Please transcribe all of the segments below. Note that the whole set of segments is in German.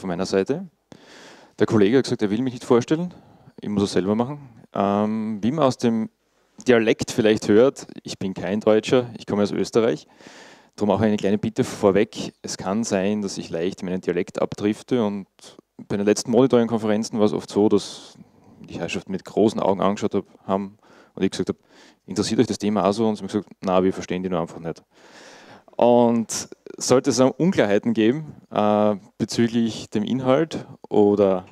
von meiner Seite. Der Kollege hat gesagt, er will mich nicht vorstellen, ich muss es selber machen. Ähm, wie man aus dem Dialekt vielleicht hört, ich bin kein Deutscher, ich komme aus Österreich. Darum auch eine kleine Bitte vorweg. Es kann sein, dass ich leicht in meinen Dialekt abdrifte und bei den letzten Monitoring-Konferenzen war es oft so, dass die Herrschaft mit großen Augen angeschaut haben und ich gesagt habe, interessiert euch das Thema auch so? Und sie haben gesagt, na, wir verstehen die nur einfach nicht. Und sollte es Unklarheiten geben äh, bezüglich dem Inhalt oder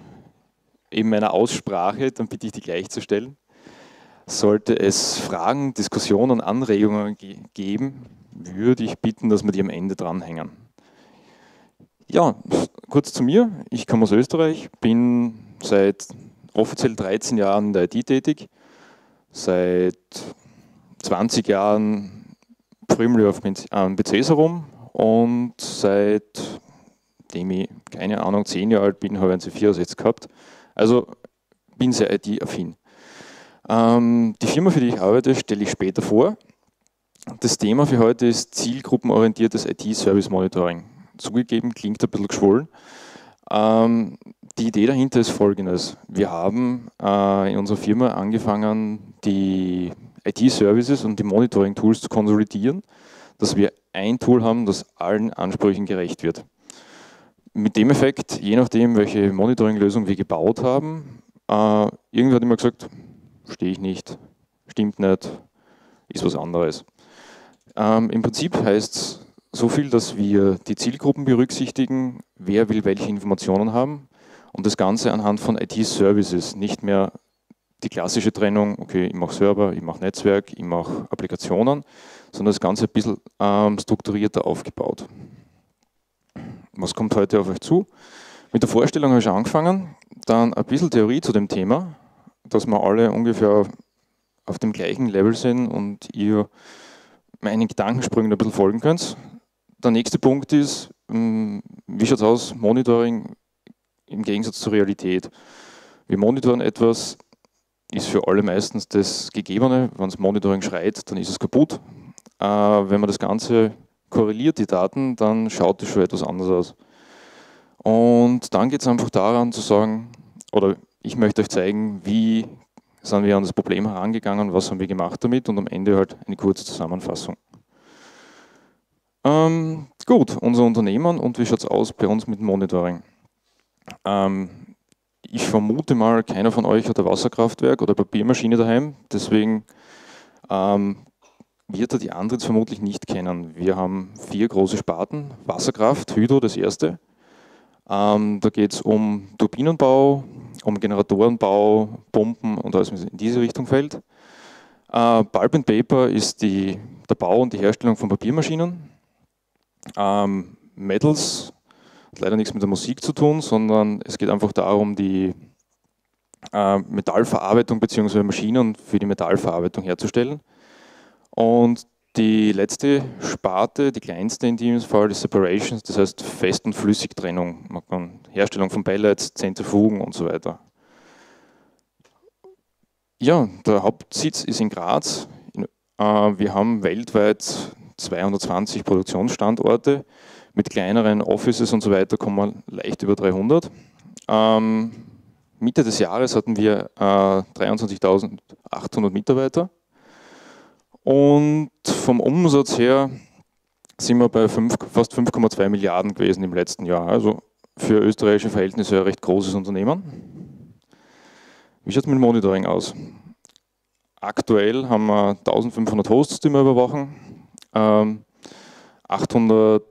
eben meiner Aussprache, dann bitte ich die gleich zu stellen. Sollte es Fragen, Diskussionen, Anregungen ge geben, würde ich bitten, dass wir die am Ende dranhängen. Ja, kurz zu mir. Ich komme aus Österreich, bin seit offiziell 13 Jahren in der IT tätig, seit 20 Jahren primär auf PCs herum und seitdem ich, keine Ahnung, 10 Jahre alt bin, habe ich einen C4 jetzt gehabt. Also bin sehr IT-affin. Ähm, die Firma, für die ich arbeite, stelle ich später vor. Das Thema für heute ist zielgruppenorientiertes IT-Service-Monitoring. Zugegeben, klingt ein bisschen geschwollen. Ähm, die Idee dahinter ist folgendes. Wir haben äh, in unserer Firma angefangen, die IT-Services und die Monitoring-Tools zu konsolidieren, dass wir ein Tool haben, das allen Ansprüchen gerecht wird. Mit dem Effekt, je nachdem, welche Monitoring-Lösung wir gebaut haben, äh, irgendwer hat immer gesagt, verstehe ich nicht, stimmt nicht, ist was anderes. Ähm, Im Prinzip heißt es so viel, dass wir die Zielgruppen berücksichtigen, wer will welche Informationen haben und das Ganze anhand von IT-Services, nicht mehr die klassische Trennung, okay, ich mache Server, ich mache Netzwerk, ich mache Applikationen, sondern das Ganze ein bisschen ähm, strukturierter aufgebaut. Was kommt heute auf euch zu? Mit der Vorstellung habe ich angefangen, dann ein bisschen Theorie zu dem Thema, dass wir alle ungefähr auf dem gleichen Level sind und ihr meinen Gedankensprüngen ein bisschen folgen könnt. Der nächste Punkt ist, hm, wie schaut es aus, Monitoring im Gegensatz zur Realität. Wir monitoren etwas, ist für alle meistens das Gegebene. Wenn das Monitoring schreit, dann ist es kaputt. Äh, wenn man das Ganze korreliert, die Daten, dann schaut es schon etwas anders aus. Und dann geht es einfach daran zu sagen, oder ich möchte euch zeigen, wie sind wir an das Problem herangegangen, was haben wir gemacht damit und am Ende halt eine kurze Zusammenfassung. Ähm, gut, unser Unternehmen und wie schaut es aus bei uns mit Monitoring? Ähm, ich vermute mal, keiner von euch hat ein Wasserkraftwerk oder Papiermaschine daheim, deswegen ähm, wird er die anderen vermutlich nicht kennen. Wir haben vier große Sparten, Wasserkraft, Hydro das erste. Ähm, da geht es um Turbinenbau, um Generatorenbau, Pumpen und alles, was in diese Richtung fällt. Äh, Pulp and Paper ist die, der Bau und die Herstellung von Papiermaschinen. Ähm, Metals hat leider nichts mit der Musik zu tun, sondern es geht einfach darum, die äh, Metallverarbeitung bzw. Maschinen für die Metallverarbeitung herzustellen. Und die letzte Sparte, die kleinste in diesem Fall, ist Separations, das heißt Fest- und Flüssigtrennung. Herstellung von Pellets, Zentrifugen und so weiter. Ja, der Hauptsitz ist in Graz. Äh, wir haben weltweit 220 Produktionsstandorte. Mit kleineren Offices und so weiter kommen wir leicht über 300. Ähm, Mitte des Jahres hatten wir äh, 23.800 Mitarbeiter. Und vom Umsatz her sind wir bei 5, fast 5,2 Milliarden gewesen im letzten Jahr. Also für österreichische Verhältnisse ein recht großes Unternehmen. Wie schaut es mit Monitoring aus? Aktuell haben wir 1500 Hosts, die wir überwachen, 800,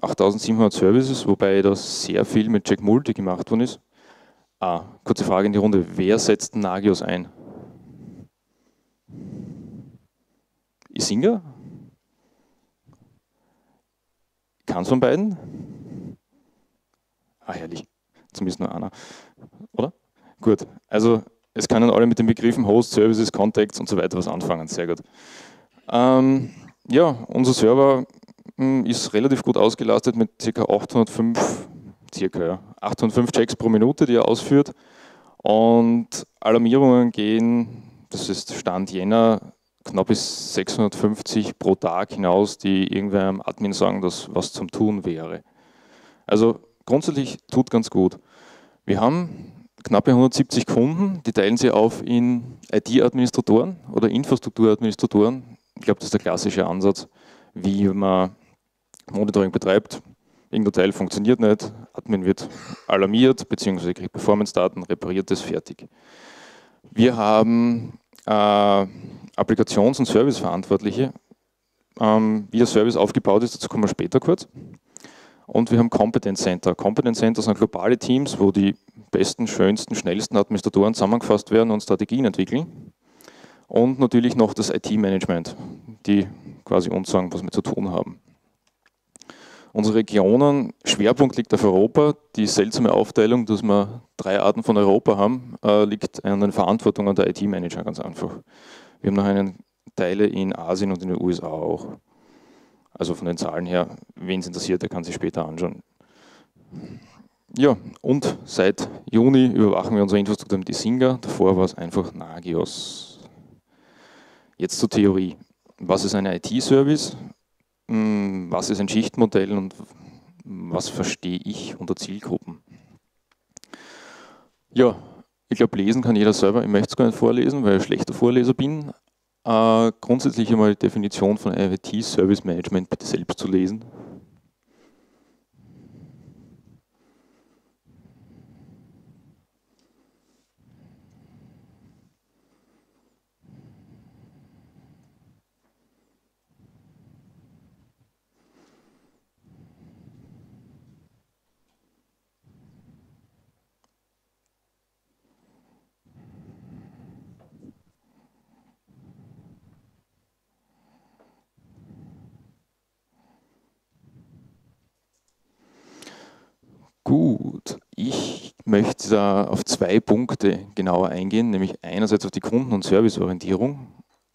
8700 Services, wobei da sehr viel mit Check Multi gemacht worden ist. Ah, kurze Frage in die Runde. Wer setzt Nagios ein? Isinger? Kann von beiden? Ah, herrlich. Zumindest nur einer. Oder? Gut. Also, es können alle mit den Begriffen Host, Services, Contacts und so weiter was anfangen. Sehr gut. Ähm, ja, unser Server ist relativ gut ausgelastet mit ca. 805, circa, 805 Checks pro Minute, die er ausführt. Und Alarmierungen gehen, das ist Stand Jänner, knapp bis 650 pro Tag hinaus, die irgendwer am Admin sagen, dass was zum Tun wäre. Also grundsätzlich tut ganz gut. Wir haben knappe 170 Kunden, die teilen sie auf in IT-Administratoren oder Infrastrukturadministratoren. Ich glaube, das ist der klassische Ansatz, wie man Monitoring betreibt. Irgendein Teil funktioniert nicht, Admin wird alarmiert, beziehungsweise kriegt Performance-Daten, repariert es, fertig. Wir haben äh, Applikations- und Serviceverantwortliche. Ähm, wie der Service aufgebaut ist, dazu kommen wir später kurz. Und wir haben Competence Center. Competence Center sind globale Teams, wo die besten, schönsten, schnellsten Administratoren zusammengefasst werden und Strategien entwickeln. Und natürlich noch das IT-Management, die quasi uns sagen, was wir zu tun haben. Unsere Regionen, Schwerpunkt liegt auf Europa. Die seltsame Aufteilung, dass wir drei Arten von Europa haben, äh, liegt an den Verantwortungen der IT-Manager ganz einfach. Wir haben noch einen Teile in Asien und in den USA auch. Also von den Zahlen her, wen es interessiert, der kann sich später anschauen. Ja, und seit Juni überwachen wir unsere Infrastruktur mit Isinga. Davor war es einfach Nagios. Jetzt zur Theorie. Was ist ein IT-Service? Hm, was ist ein Schichtmodell und was verstehe ich unter Zielgruppen? Ja, ich glaube, lesen kann jeder selber. Ich möchte es gar nicht vorlesen, weil ich ein schlechter Vorleser bin. Äh, grundsätzlich einmal die Definition von IT-Service Management bitte selbst zu lesen. Gut, ich möchte da auf zwei Punkte genauer eingehen, nämlich einerseits auf die Kunden- und Serviceorientierung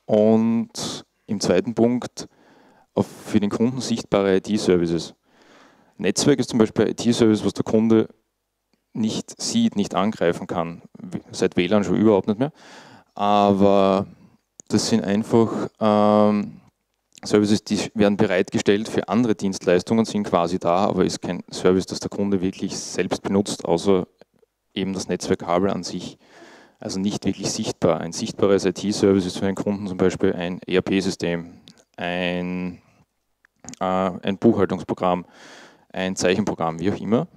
und im zweiten Punkt auf für den Kunden sichtbare IT-Services. Netzwerk ist zum Beispiel ein IT-Service, was der Kunde nicht sieht, nicht angreifen kann. Seit WLAN schon überhaupt nicht mehr. Aber das sind einfach ähm, Services, die werden bereitgestellt für andere Dienstleistungen, sind quasi da, aber ist kein Service, das der Kunde wirklich selbst benutzt, außer eben das Netzwerkkabel an sich. Also nicht wirklich sichtbar. Ein sichtbares IT-Service ist für einen Kunden zum Beispiel ein ERP-System, ein, äh, ein Buchhaltungsprogramm, ein Zeichenprogramm, wie auch immer.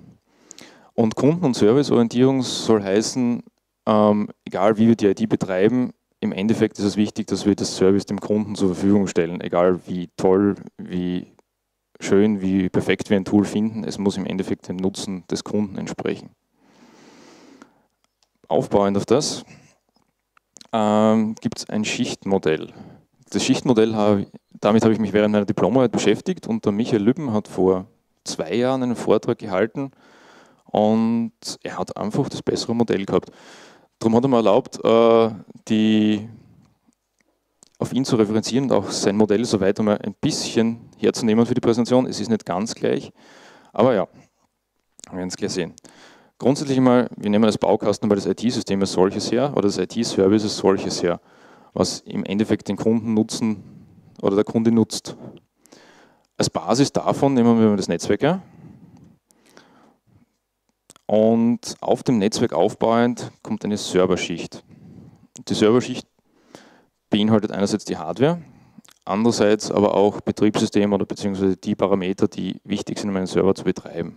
Und Kunden- und Serviceorientierung soll heißen, ähm, egal wie wir die IT betreiben, im Endeffekt ist es wichtig, dass wir das Service dem Kunden zur Verfügung stellen, egal wie toll, wie schön, wie perfekt wir ein Tool finden. Es muss im Endeffekt dem Nutzen des Kunden entsprechen. Aufbauend auf das ähm, gibt es ein Schichtmodell. Das Schichtmodell, habe, damit habe ich mich während meiner Diplomarbeit beschäftigt und der Michael Lübben hat vor zwei Jahren einen Vortrag gehalten und er hat einfach das bessere Modell gehabt. Darum hat er mir erlaubt, äh, die, auf ihn zu referenzieren und auch sein Modell soweit einmal ein bisschen herzunehmen für die Präsentation. Es ist nicht ganz gleich, aber ja, wir werden es gleich sehen. Grundsätzlich mal, wir nehmen das Baukasten mal das IT-System als solches her oder das IT-Service als solches her, was im Endeffekt den Kunden nutzen oder der Kunde nutzt. Als Basis davon nehmen wir das Netzwerk her, und auf dem Netzwerk aufbauend kommt eine Serverschicht. Die Serverschicht beinhaltet einerseits die Hardware, andererseits aber auch Betriebssysteme oder beziehungsweise die Parameter, die wichtig sind, um einen Server zu betreiben.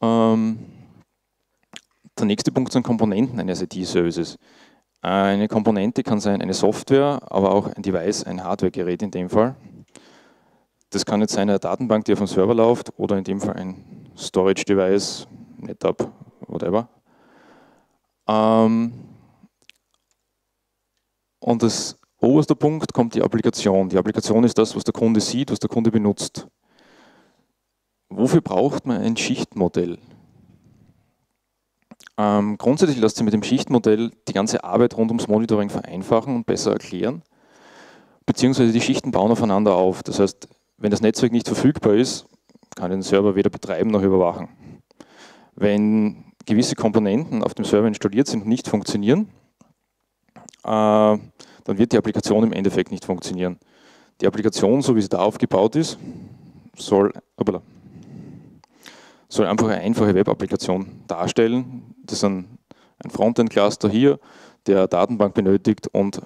Ähm, der nächste Punkt sind Komponenten eines IT-Services. Eine Komponente kann sein eine Software, aber auch ein Device, ein Hardware-Gerät in dem Fall. Das kann jetzt sein eine Datenbank, die auf dem Server läuft, oder in dem Fall ein Storage Device, NetApp, whatever. Ähm, und das oberste Punkt kommt die Applikation. Die Applikation ist das, was der Kunde sieht, was der Kunde benutzt. Wofür braucht man ein Schichtmodell? Ähm, grundsätzlich lässt sich mit dem Schichtmodell die ganze Arbeit rund ums Monitoring vereinfachen und besser erklären, beziehungsweise die Schichten bauen aufeinander auf. Das heißt, wenn das Netzwerk nicht verfügbar ist, kann den Server weder betreiben noch überwachen. Wenn gewisse Komponenten auf dem Server installiert sind und nicht funktionieren, äh, dann wird die Applikation im Endeffekt nicht funktionieren. Die Applikation, so wie sie da aufgebaut ist, soll, soll einfach eine einfache Web-Applikation darstellen. Das ist ein, ein Frontend-Cluster hier, der Datenbank benötigt und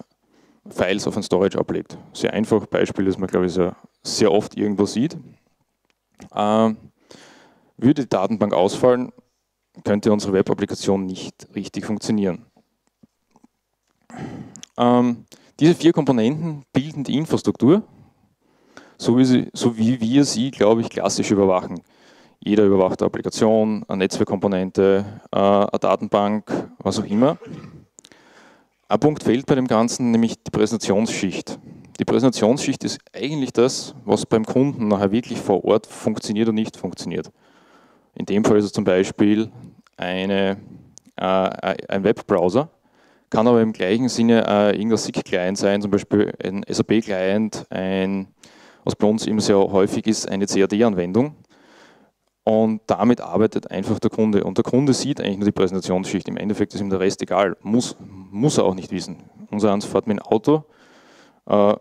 Files auf ein Storage ablegt. Sehr einfach, Beispiel, das man glaube ich sehr, sehr oft irgendwo sieht. Ähm, würde die Datenbank ausfallen, könnte unsere Web-Applikation nicht richtig funktionieren. Ähm, diese vier Komponenten bilden die Infrastruktur, so wie, sie, so wie wir sie, glaube ich, klassisch überwachen. Jeder überwacht eine Applikation, eine Netzwerkkomponente, äh, eine Datenbank, was auch immer. Ein Punkt fehlt bei dem Ganzen, nämlich die Präsentationsschicht. Die Präsentationsschicht ist eigentlich das, was beim Kunden nachher wirklich vor Ort funktioniert oder nicht funktioniert. In dem Fall ist es zum Beispiel eine, äh, ein Webbrowser, kann aber im gleichen Sinne äh, irgendein SIG-Client sein, zum Beispiel ein SAP-Client, was bei uns eben sehr häufig ist, eine CAD-Anwendung. Und damit arbeitet einfach der Kunde. Und der Kunde sieht eigentlich nur die Präsentationsschicht. Im Endeffekt ist ihm der Rest egal. Muss, muss er auch nicht wissen. Unser eins fährt mit dem Auto. Äh,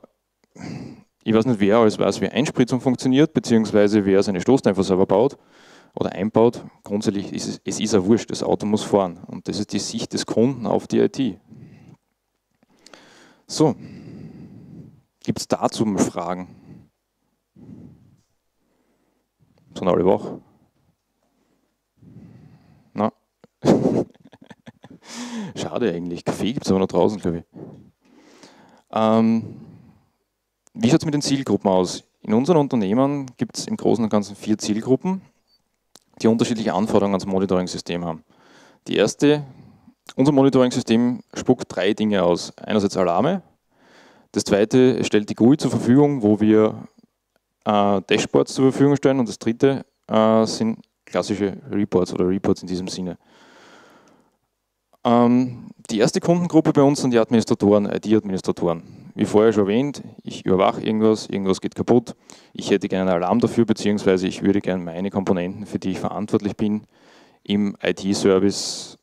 ich weiß nicht, wer alles weiß, wie Einspritzung funktioniert, beziehungsweise wer seine Stoßdämpfer selber baut oder einbaut. Grundsätzlich ist es, es ist ja wurscht, das Auto muss fahren. Und das ist die Sicht des Kunden auf die IT. So, gibt es dazu mal Fragen? Sind alle wach? Na? Schade eigentlich. Kaffee gibt es aber noch draußen, glaube ich. Ähm, wie schaut es mit den Zielgruppen aus? In unseren Unternehmen gibt es im Großen und Ganzen vier Zielgruppen die unterschiedliche Anforderungen ans Monitoring-System haben. Die erste, unser Monitoring-System spuckt drei Dinge aus. Einerseits Alarme, das zweite, es stellt die GUI zur Verfügung, wo wir äh, Dashboards zur Verfügung stellen und das dritte äh, sind klassische Reports oder Reports in diesem Sinne. Ähm, die erste Kundengruppe bei uns sind die Administratoren, IT-Administratoren. Wie vorher schon erwähnt, ich überwache irgendwas, irgendwas geht kaputt, ich hätte gerne einen Alarm dafür, beziehungsweise ich würde gerne meine Komponenten, für die ich verantwortlich bin, im IT-Service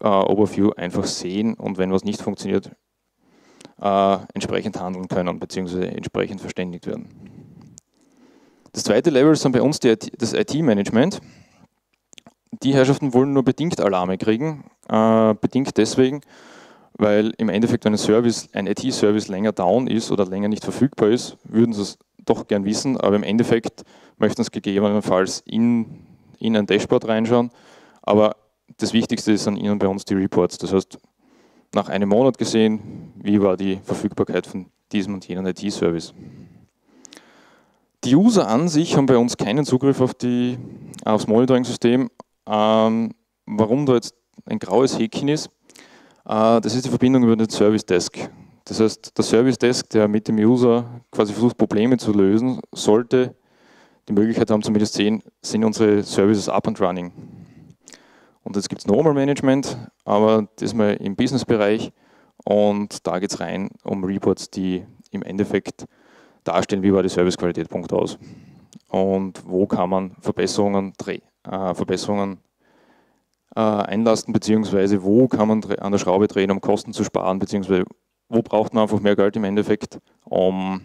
äh, Overview einfach sehen und wenn was nicht funktioniert, äh, entsprechend handeln können, beziehungsweise entsprechend verständigt werden. Das zweite Level sind bei uns IT, das IT-Management. Die Herrschaften wollen nur bedingt Alarme kriegen, äh, bedingt deswegen, weil im Endeffekt, wenn ein Service, ein IT-Service länger down ist oder länger nicht verfügbar ist, würden sie es doch gern wissen, aber im Endeffekt möchten sie gegebenenfalls in, in ein Dashboard reinschauen. Aber das Wichtigste ist an Ihnen bei uns die Reports. Das heißt, nach einem Monat gesehen, wie war die Verfügbarkeit von diesem und jenem IT-Service. Die User an sich haben bei uns keinen Zugriff auf die, aufs Monitoring-System. Ähm, warum da jetzt ein graues Häkchen ist, äh, das ist die Verbindung über den Service Desk. Das heißt, der Service Desk, der mit dem User quasi versucht, Probleme zu lösen, sollte die Möglichkeit haben, zumindest sehen, sind unsere Services up and running. Und jetzt gibt es Normal Management, aber das mal im Business-Bereich und da geht es rein um Reports, die im Endeffekt darstellen, wie war die Servicequalität, Punkt aus. Und wo kann man Verbesserungen, äh, Verbesserungen äh, einlasten, beziehungsweise wo kann man an der Schraube drehen, um Kosten zu sparen, beziehungsweise wo braucht man einfach mehr Geld im Endeffekt, um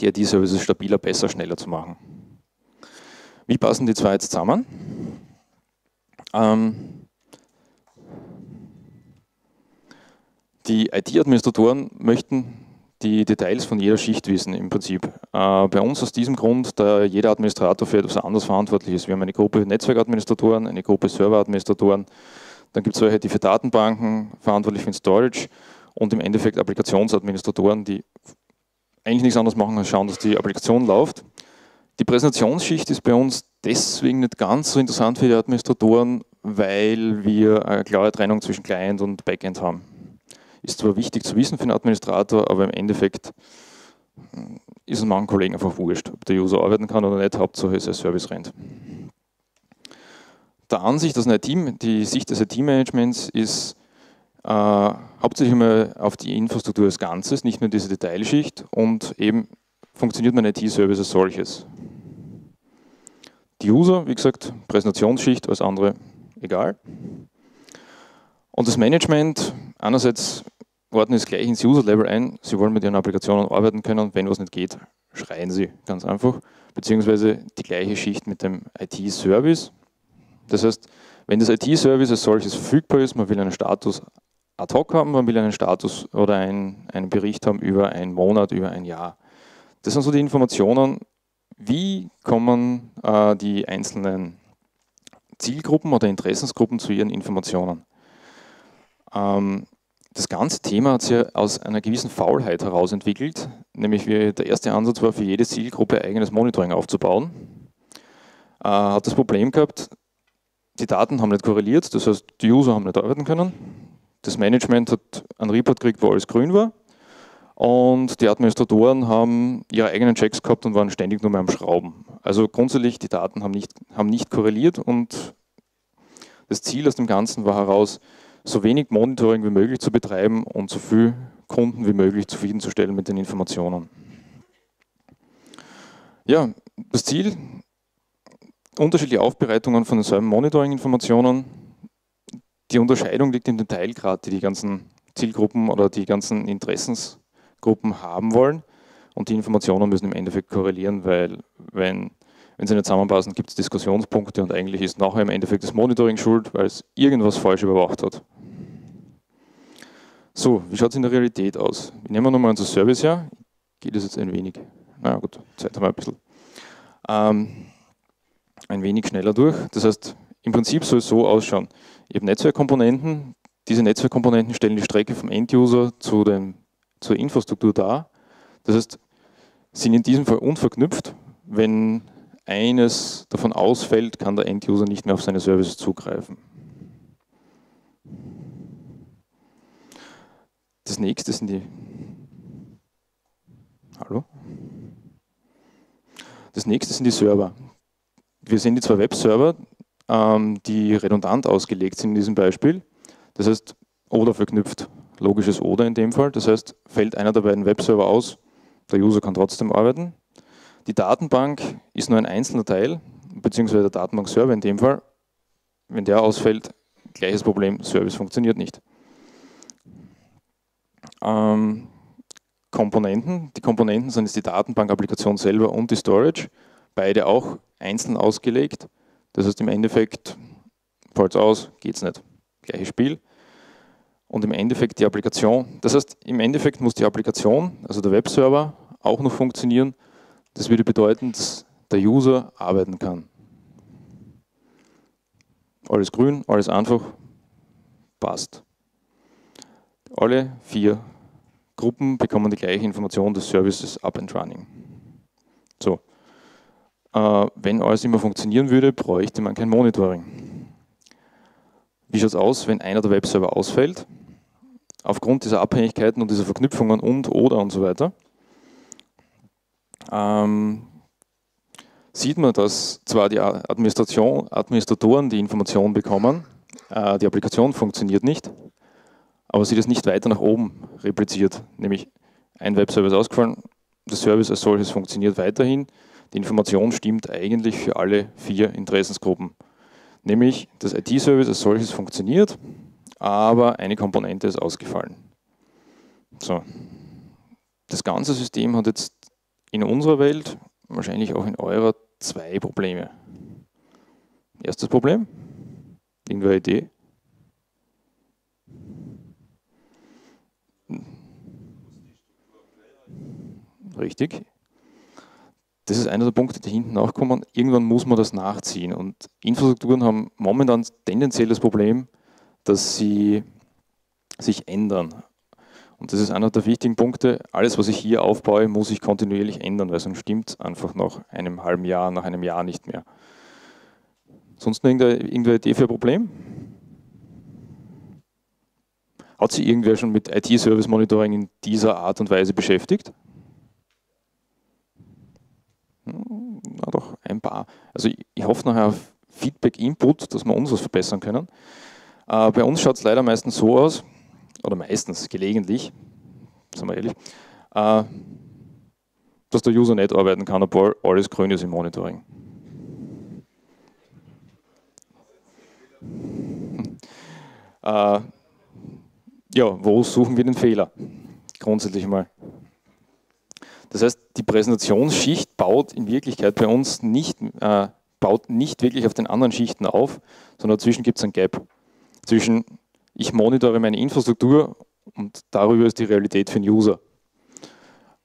die IT-Services stabiler, besser, schneller zu machen. Wie passen die zwei jetzt zusammen? Ähm, die IT-Administratoren möchten die Details von jeder Schicht wissen im Prinzip. Äh, bei uns aus diesem Grund, da jeder Administrator für etwas anderes verantwortlich ist. Wir haben eine Gruppe Netzwerkadministratoren, eine Gruppe Serveradministratoren, dann gibt es solche, die für Datenbanken verantwortlich den Storage und im Endeffekt Applikationsadministratoren, die eigentlich nichts anderes machen als schauen, dass die Applikation läuft. Die Präsentationsschicht ist bei uns deswegen nicht ganz so interessant für die Administratoren, weil wir eine klare Trennung zwischen Client und Backend haben. Ist zwar wichtig zu wissen für einen Administrator, aber im Endeffekt hm, ist es manchen Kollegen einfach wurscht, ob der User arbeiten kann oder nicht, Hauptsache ist ein Service rennt. Der Ansicht, dass ein IT, die Sicht des IT-Managements ist äh, hauptsächlich mal auf die Infrastruktur als Ganzes, nicht nur diese Detailschicht und eben funktioniert mein IT-Service als solches. Die User, wie gesagt, Präsentationsschicht, als andere egal. Und das Management, einerseits ordnen es gleich ins User-Level ein. Sie wollen mit Ihren Applikationen arbeiten können. Wenn was nicht geht, schreien Sie ganz einfach. Beziehungsweise die gleiche Schicht mit dem IT-Service. Das heißt, wenn das IT-Service als solches verfügbar ist, man will einen Status ad hoc haben, man will einen Status oder ein, einen Bericht haben über einen Monat, über ein Jahr. Das sind so die Informationen, wie kommen äh, die einzelnen Zielgruppen oder Interessensgruppen zu ihren Informationen. Ähm, das ganze Thema hat sich aus einer gewissen Faulheit heraus entwickelt, nämlich wie der erste Ansatz war, für jede Zielgruppe eigenes Monitoring aufzubauen. Äh, hat das Problem gehabt, die Daten haben nicht korreliert, das heißt, die User haben nicht arbeiten können. Das Management hat einen Report gekriegt, wo alles grün war. Und die Administratoren haben ihre eigenen Checks gehabt und waren ständig nur mehr am Schrauben. Also grundsätzlich, die Daten haben nicht, haben nicht korreliert und das Ziel aus dem Ganzen war heraus, so wenig Monitoring wie möglich zu betreiben und so viel Kunden wie möglich zufriedenzustellen mit den Informationen. Ja, das Ziel, unterschiedliche Aufbereitungen von denselben Monitoring-Informationen. Die Unterscheidung liegt im Detailgrad, die die ganzen Zielgruppen oder die ganzen Interessensgruppen haben wollen. Und die Informationen müssen im Endeffekt korrelieren, weil wenn, wenn sie nicht zusammenpassen, gibt es Diskussionspunkte und eigentlich ist nachher im Endeffekt das Monitoring schuld, weil es irgendwas falsch überwacht hat. So, wie schaut es in der Realität aus? Wir nehmen nochmal unser Service her. Geht es jetzt ein wenig? Na gut, Zeit haben wir ein bisschen. Ähm, ein wenig schneller durch. Das heißt, im Prinzip soll es so ausschauen. Ich habe Netzwerkkomponenten. Diese Netzwerkkomponenten stellen die Strecke vom Enduser zu dem, zur Infrastruktur dar. Das heißt, sind in diesem Fall unverknüpft. Wenn eines davon ausfällt, kann der Enduser nicht mehr auf seine Services zugreifen. Das nächste sind die. Hallo? Das nächste sind die Server. Wir sehen die zwei Webserver, ähm, die redundant ausgelegt sind in diesem Beispiel. Das heißt, oder verknüpft, logisches oder in dem Fall. Das heißt, fällt einer der beiden Webserver aus, der User kann trotzdem arbeiten. Die Datenbank ist nur ein einzelner Teil, beziehungsweise der Datenbankserver in dem Fall. Wenn der ausfällt, gleiches Problem, Service funktioniert nicht. Ähm, Komponenten. Die Komponenten sind jetzt die Datenbank-Applikation selber und die Storage. Beide auch einzeln ausgelegt. Das heißt im Endeffekt, fällt es aus, geht es nicht. Gleiches Spiel. Und im Endeffekt die Applikation. Das heißt, im Endeffekt muss die Applikation, also der Webserver, auch noch funktionieren. Das würde bedeuten, dass der User arbeiten kann. Alles grün, alles einfach, passt. Alle vier Gruppen bekommen die gleiche Information des Services up and running. So. Äh, wenn alles immer funktionieren würde, bräuchte man kein Monitoring. Wie schaut es aus, wenn einer der Webserver ausfällt? Aufgrund dieser Abhängigkeiten und dieser Verknüpfungen und, oder und so weiter, ähm, sieht man, dass zwar die Administration, Administratoren die Information bekommen, äh, die Applikation funktioniert nicht, aber sie das nicht weiter nach oben repliziert. Nämlich ein Webserver ist ausgefallen, der Service als solches funktioniert weiterhin, die Information stimmt eigentlich für alle vier Interessensgruppen. Nämlich das IT-Service als solches funktioniert, aber eine Komponente ist ausgefallen. So. Das ganze System hat jetzt in unserer Welt, wahrscheinlich auch in eurer, zwei Probleme. Erstes Problem, irgendeine Idee, Richtig. Das ist einer der Punkte, die hinten nachkommen. Irgendwann muss man das nachziehen. Und Infrastrukturen haben momentan tendenziell das Problem, dass sie sich ändern. Und das ist einer der wichtigen Punkte. Alles, was ich hier aufbaue, muss ich kontinuierlich ändern, weil sonst stimmt es einfach nach einem halben Jahr, nach einem Jahr nicht mehr. Sonst irgendeine, irgendeine Idee für ein Problem? Hat sich irgendwer schon mit IT-Service-Monitoring in dieser Art und Weise beschäftigt? Na doch, ein paar. Also ich, hoffe nachher auf Feedback, Input, dass wir uns was verbessern können. Äh, bei uns schaut es leider meistens so aus, oder meistens, gelegentlich, sagen wir ehrlich, äh, dass der User nicht arbeiten kann, obwohl alles grün ist im Monitoring. Äh, ja, wo suchen wir den Fehler? Grundsätzlich mal. Das heißt, die Präsentationsschicht baut in Wirklichkeit bei uns nicht äh, baut nicht wirklich auf den anderen Schichten auf, sondern dazwischen gibt es ein Gap. Zwischen ich monitore meine Infrastruktur und darüber ist die Realität für den User.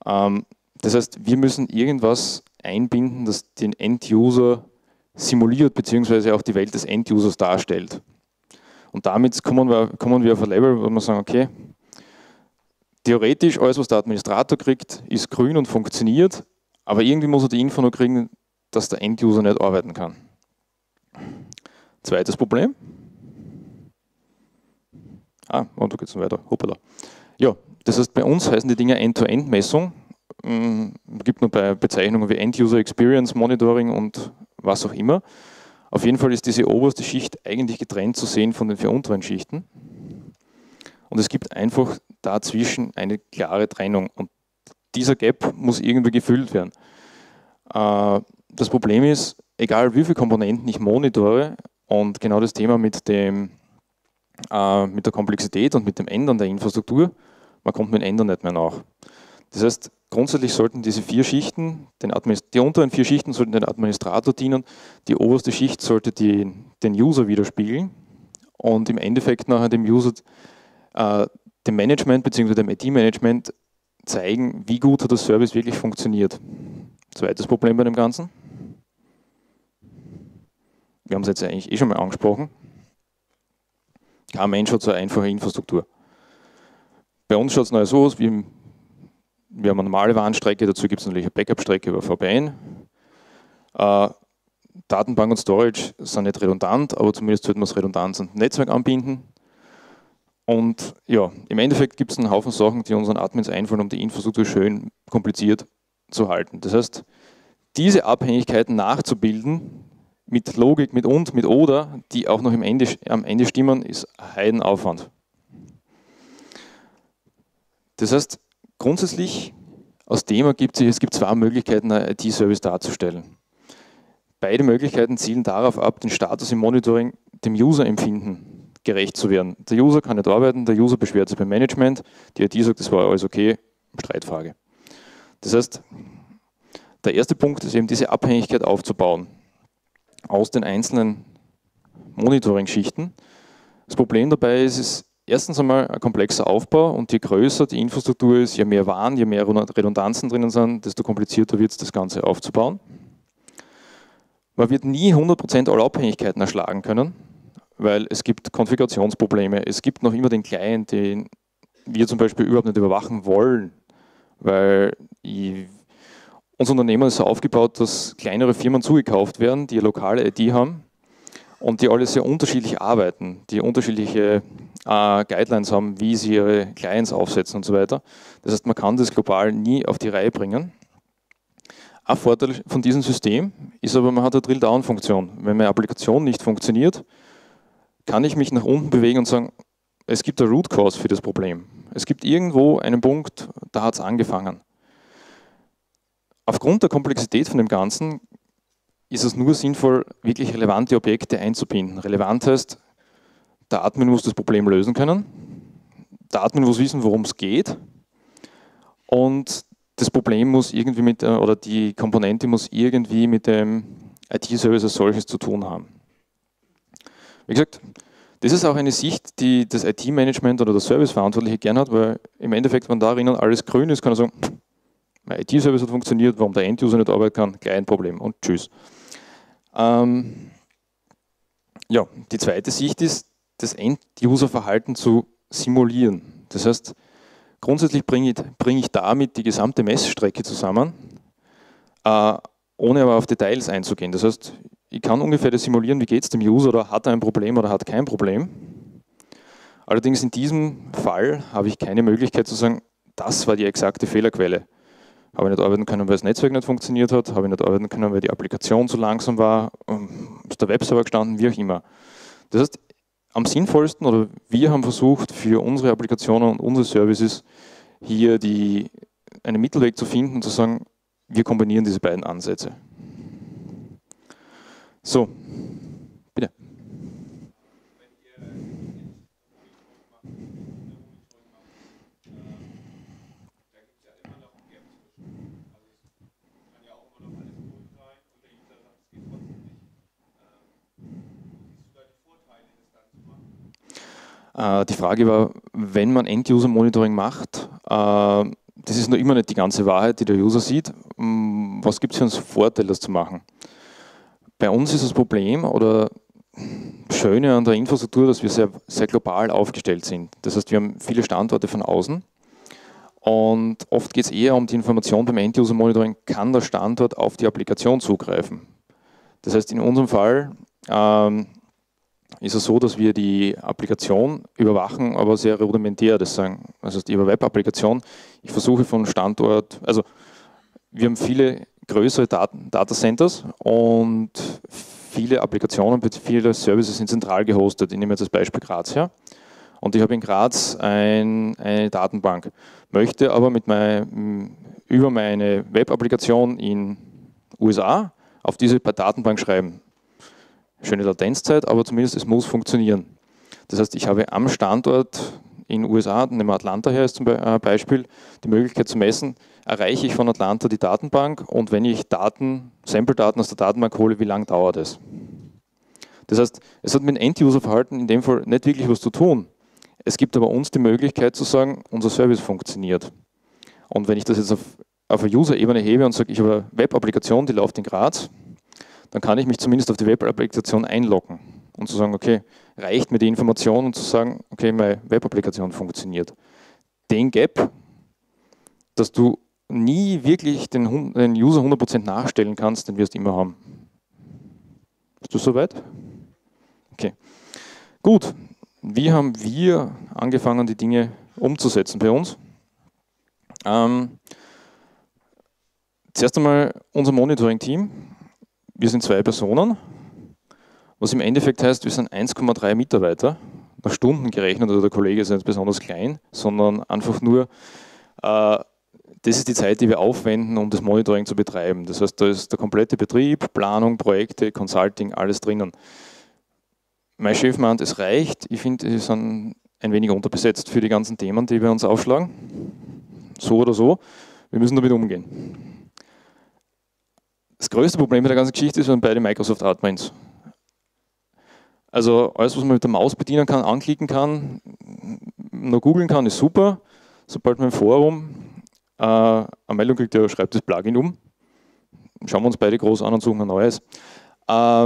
Ähm, das heißt, wir müssen irgendwas einbinden, das den End-User simuliert, beziehungsweise auch die Welt des End-Users darstellt. Und damit kommen wir, kommen wir auf ein Level, wo wir sagen, okay, theoretisch alles, was der Administrator kriegt, ist grün und funktioniert, aber irgendwie muss er die Info noch kriegen, dass der End-User nicht arbeiten kann. Zweites Problem. Ah, und da geht es weiter. Hoppala. Ja, das heißt, bei uns heißen die Dinge End-to-End-Messung. Es mm, gibt nur bei Bezeichnungen wie End-User Experience Monitoring und was auch immer. Auf jeden Fall ist diese oberste Schicht eigentlich getrennt zu sehen von den vier unteren Schichten. Und es gibt einfach dazwischen eine klare Trennung. Und dieser Gap muss irgendwie gefüllt werden. Äh, das Problem ist, egal wie viele Komponenten ich monitore, und genau das Thema mit, dem, äh, mit der Komplexität und mit dem Ändern der Infrastruktur, man kommt mit dem Ändern nicht mehr nach. Das heißt, grundsätzlich sollten diese vier Schichten, die unteren vier Schichten sollten den Administrator dienen, die oberste Schicht sollte die, den User widerspiegeln und im Endeffekt nachher dem User, äh, dem Management bzw. dem IT-Management zeigen, wie gut hat der Service wirklich funktioniert. Zweites Problem bei dem Ganzen. Wir haben es jetzt eigentlich eh schon mal angesprochen. Kein Mensch hat so eine einfache Infrastruktur. Bei uns schaut es noch so aus, wie wir haben eine normale Warnstrecke, dazu gibt es natürlich eine Backup-Strecke über VPN. Äh, Datenbank und Storage sind nicht redundant, aber zumindest sollten wir es redundant und Netzwerk anbinden. Und ja, im Endeffekt gibt es einen Haufen Sachen, die unseren Admins einfallen, um die Infrastruktur schön kompliziert zu halten. Das heißt, diese Abhängigkeiten nachzubilden, mit Logik, mit und, mit oder, die auch noch Ende, am Ende stimmen, ist Heidenaufwand. Das heißt, Grundsätzlich aus dem ergibt sich, es gibt zwei Möglichkeiten, einen IT-Service darzustellen. Beide Möglichkeiten zielen darauf ab, den Status im Monitoring dem User-Empfinden gerecht zu werden. Der User kann nicht arbeiten, der User beschwert sich beim Management, die IT sagt, das war alles okay, Streitfrage. Das heißt, der erste Punkt ist eben diese Abhängigkeit aufzubauen aus den einzelnen Monitoring-Schichten. Das Problem dabei ist, es erstens einmal ein komplexer Aufbau und je größer die Infrastruktur ist, je mehr Waren, je mehr Redundanzen drinnen sind, desto komplizierter wird es, das Ganze aufzubauen. Man wird nie 100% aller Abhängigkeiten erschlagen können, weil es gibt Konfigurationsprobleme. Es gibt noch immer den Client, den wir zum Beispiel überhaupt nicht überwachen wollen, weil unser Unternehmen ist so aufgebaut, dass kleinere Firmen zugekauft werden, die eine lokale ID haben und die alle sehr unterschiedlich arbeiten, die unterschiedliche äh, Guidelines haben, wie sie ihre Clients aufsetzen und so weiter. Das heißt, man kann das global nie auf die Reihe bringen. Ein Vorteil von diesem System ist aber, man hat eine Drill-Down-Funktion. Wenn meine Applikation nicht funktioniert, kann ich mich nach unten bewegen und sagen, es gibt eine Root Cause für das Problem. Es gibt irgendwo einen Punkt, da hat es angefangen. Aufgrund der Komplexität von dem Ganzen ist es nur sinnvoll, wirklich relevante Objekte einzubinden. Relevant heißt, der Admin muss das Problem lösen können. Der Admin muss wissen, worum es geht. Und das Problem muss irgendwie mit, oder die Komponente muss irgendwie mit dem IT-Service als solches zu tun haben. Wie gesagt, das ist auch eine Sicht, die das IT-Management oder der Serviceverantwortliche gern hat, weil im Endeffekt, wenn darin alles grün ist, kann er sagen, mein IT-Service hat funktioniert, warum der End-User nicht arbeiten kann, kein Problem und tschüss. Ähm, ja, die zweite Sicht ist, das End-User-Verhalten zu simulieren. Das heißt, grundsätzlich bringe ich, bringe ich damit die gesamte Messstrecke zusammen, äh, ohne aber auf Details einzugehen. Das heißt, ich kann ungefähr das simulieren, wie geht es dem User oder hat er ein Problem oder hat kein Problem. Allerdings in diesem Fall habe ich keine Möglichkeit zu sagen, das war die exakte Fehlerquelle. Habe ich nicht arbeiten können, weil das Netzwerk nicht funktioniert hat, habe ich nicht arbeiten können, weil die Applikation zu langsam war, ähm, ist der Webserver gestanden, wie auch immer. Das heißt, am sinnvollsten oder wir haben versucht, für unsere Applikationen und unsere Services hier die, einen Mittelweg zu finden und zu sagen, wir kombinieren diese beiden Ansätze. So, die Frage war, wenn man End-User-Monitoring macht, äh, das ist noch immer nicht die ganze Wahrheit, die der User sieht. Was gibt es für einen Vorteil, das zu machen? Bei uns ist das Problem oder Schöne an der Infrastruktur, dass wir sehr, sehr global aufgestellt sind. Das heißt, wir haben viele Standorte von außen und oft geht es eher um die Information beim End-User-Monitoring, kann der Standort auf die Applikation zugreifen. Das heißt, in unserem Fall ähm, ist es so, dass wir die Applikation überwachen, aber sehr rudimentär. Das sagen, also die Web-Applikation, ich versuche von Standort, also wir haben viele größere Daten, Datacenters und viele Applikationen, viele Services sind zentral gehostet. Ich nehme jetzt das Beispiel Graz her. Und ich habe in Graz ein, eine Datenbank, möchte aber mit mein, über meine Web-Applikation in USA auf diese Datenbank schreiben. Schöne Latenzzeit, aber zumindest es muss funktionieren. Das heißt, ich habe am Standort in den USA, nehmen wir Atlanta her als zum äh, Beispiel, die Möglichkeit zu messen, erreiche ich von Atlanta die Datenbank und wenn ich Daten, Sample-Daten aus der Datenbank hole, wie lange dauert es? Das heißt, es hat mit dem End-User-Verhalten in dem Fall nicht wirklich was zu tun. Es gibt aber uns die Möglichkeit zu sagen, unser Service funktioniert. Und wenn ich das jetzt auf, auf User-Ebene hebe und sage, ich habe eine Web-Applikation, die läuft in Graz, dann kann ich mich zumindest auf die Web-Applikation einloggen und zu sagen, okay, reicht mir die Information und zu sagen, okay, meine Web-Applikation funktioniert. Den Gap, dass du nie wirklich den, den User 100% nachstellen kannst, den wirst du immer haben. Bist du soweit? Okay. Gut. Wie haben wir angefangen, die Dinge umzusetzen bei uns? Ähm, zuerst einmal unser Monitoring-Team. Wir sind zwei Personen, was im Endeffekt heißt, wir sind 1,3 Mitarbeiter, nach Stunden gerechnet, also der Kollege ist nicht besonders klein, sondern einfach nur äh, das ist die Zeit, die wir aufwenden, um das Monitoring zu betreiben. Das heißt, da ist der komplette Betrieb, Planung, Projekte, Consulting, alles drinnen. Mein Chef meint, es reicht. Ich finde, sie sind ein wenig unterbesetzt für die ganzen Themen, die wir uns aufschlagen. So oder so. Wir müssen damit umgehen. Das größte Problem mit der ganzen Geschichte ist, haben beide Microsoft Admins. Also alles, was man mit der Maus bedienen kann, anklicken kann, nur googeln kann, ist super. Sobald man im Forum äh, eine Meldung kriegt, der schreibt das Plugin um. Schauen wir uns beide groß an und suchen ein neues. Äh,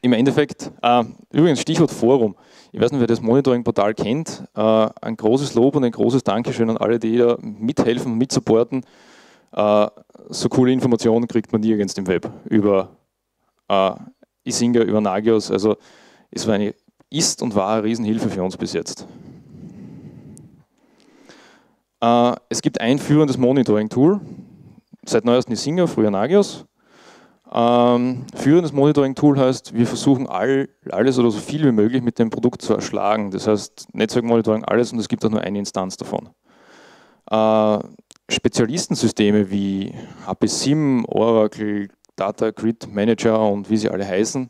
Im Endeffekt, äh, übrigens Stichwort Forum. Ich weiß nicht, wer das Monitoring-Portal kennt. Äh, ein großes Lob und ein großes Dankeschön an alle, die da mithelfen und mitsupporten. Äh, so coole Informationen kriegt man nirgends im Web über äh, Isinga, über Nagios. Also es war eine, ist und war eine Riesenhilfe für uns bis jetzt. Äh, es gibt ein führendes Monitoring-Tool, seit neuestem Singer, früher Nagios. Ähm, führendes Monitoring-Tool heißt, wir versuchen all, alles oder so viel wie möglich mit dem Produkt zu erschlagen. Das heißt, Netzwerkmonitoring alles und es gibt auch nur eine Instanz davon. Äh, Spezialistensysteme wie HPSIM, Oracle, Data Grid Manager und wie sie alle heißen,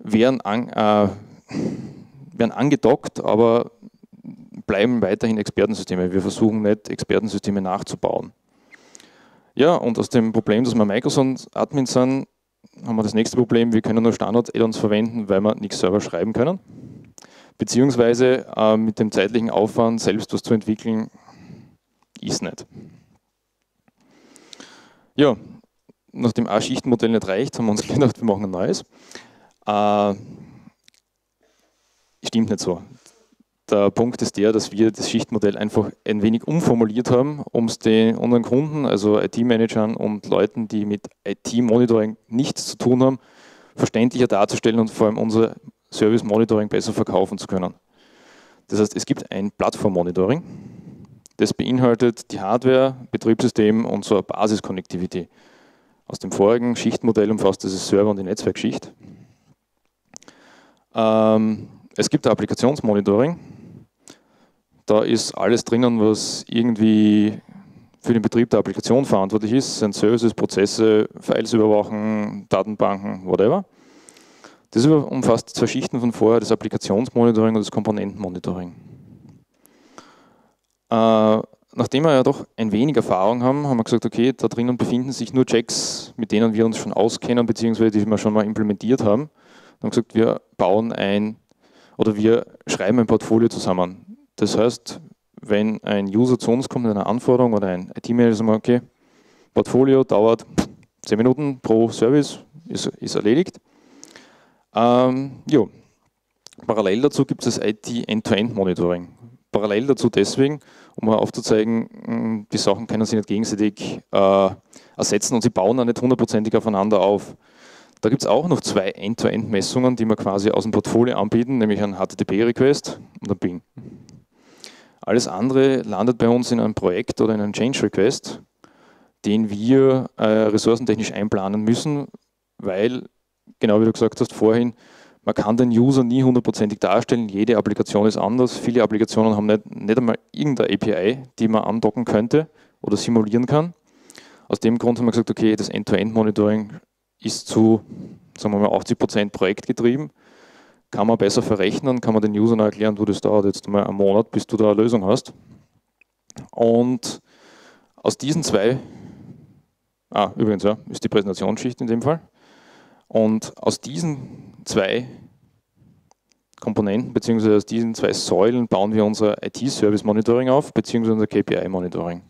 werden, an, äh, werden angedockt, aber bleiben weiterhin Expertensysteme. Wir versuchen nicht, Expertensysteme nachzubauen. Ja, und aus dem Problem, dass wir Microsoft-Admins sind, haben wir das nächste Problem, wir können nur Standard-Add-ons verwenden, weil wir nichts selber schreiben können. Beziehungsweise äh, mit dem zeitlichen Aufwand, selbst was zu entwickeln, ist nicht. Ja, nachdem ein Schichtenmodell nicht reicht, haben wir uns gedacht, wir machen ein neues. Äh, stimmt nicht so. Der Punkt ist der, dass wir das Schichtmodell einfach ein wenig umformuliert haben, um es den unseren Kunden, also IT-Managern und Leuten, die mit IT-Monitoring nichts zu tun haben, verständlicher darzustellen und vor allem unser Service-Monitoring besser verkaufen zu können. Das heißt, es gibt ein Plattform-Monitoring, das beinhaltet die Hardware, Betriebssystem und so eine Basiskonnektivität. Aus dem vorigen Schichtmodell umfasst das Server- und die Netzwerkschicht. Ähm, es gibt ein Applikationsmonitoring, da ist alles drinnen, was irgendwie für den Betrieb der Applikation verantwortlich ist, sind Services, Prozesse, Files überwachen, Datenbanken, whatever. Das umfasst zwei Schichten von vorher, das Applikationsmonitoring und das Komponentenmonitoring. Äh, nachdem wir ja doch ein wenig Erfahrung haben, haben wir gesagt, okay, da drinnen befinden sich nur Checks, mit denen wir uns schon auskennen, beziehungsweise die wir schon mal implementiert haben. Dann haben wir gesagt, wir bauen ein oder wir schreiben ein Portfolio zusammen. Das heißt, wenn ein User zu uns kommt mit einer Anforderung oder ein IT-Manager sagt, okay, Portfolio dauert 10 Minuten pro Service, ist, ist erledigt. Ähm, jo. Parallel dazu gibt es IT-End-to-End-Monitoring. Parallel dazu deswegen, um aufzuzeigen, hm, die Sachen können sich nicht gegenseitig äh, ersetzen und sie bauen auch nicht hundertprozentig aufeinander auf. Da gibt es auch noch zwei End-to-End-Messungen, die wir quasi aus dem Portfolio anbieten, nämlich ein HTTP-Request und ein Ping. Alles andere landet bei uns in einem Projekt oder in einem Change-Request, den wir äh, ressourcentechnisch einplanen müssen, weil, genau wie du gesagt hast vorhin, man kann den User nie hundertprozentig darstellen, jede Applikation ist anders. Viele Applikationen haben nicht, nicht einmal irgendeine API, die man andocken könnte oder simulieren kann. Aus dem Grund haben wir gesagt, okay, das End-to-End-Monitoring ist zu sagen wir mal 80% projektgetrieben. Kann man besser verrechnen, kann man den Usern erklären, du, das dauert jetzt mal einen Monat, bis du da eine Lösung hast. Und aus diesen zwei, ah, übrigens, ja, ist die Präsentationsschicht in dem Fall. Und aus diesen zwei Komponenten, beziehungsweise aus diesen zwei Säulen bauen wir unser IT-Service-Monitoring auf, beziehungsweise unser KPI-Monitoring.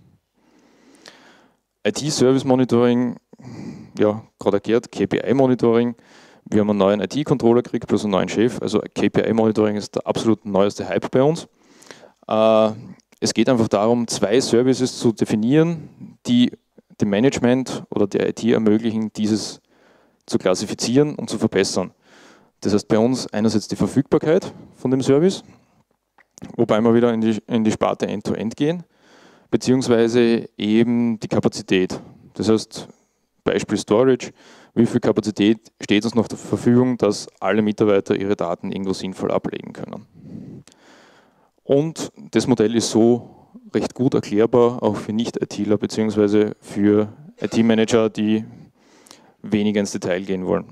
IT-Service-Monitoring, ja, gerade erklärt, KPI-Monitoring. Wir haben einen neuen IT-Controller gekriegt, plus einen neuen Chef. Also KPI-Monitoring ist der absolut neueste Hype bei uns. Äh, es geht einfach darum, zwei Services zu definieren, die dem Management oder der IT ermöglichen, dieses zu klassifizieren und zu verbessern. Das heißt bei uns einerseits die Verfügbarkeit von dem Service, wobei wir wieder in die, in die Sparte End-to-End -End gehen, beziehungsweise eben die Kapazität. Das heißt, Beispiel Storage, wie viel Kapazität steht uns noch zur Verfügung, dass alle Mitarbeiter ihre Daten irgendwo sinnvoll ablegen können. Und das Modell ist so recht gut erklärbar, auch für Nicht-ITler beziehungsweise für IT-Manager, die weniger ins Detail gehen wollen.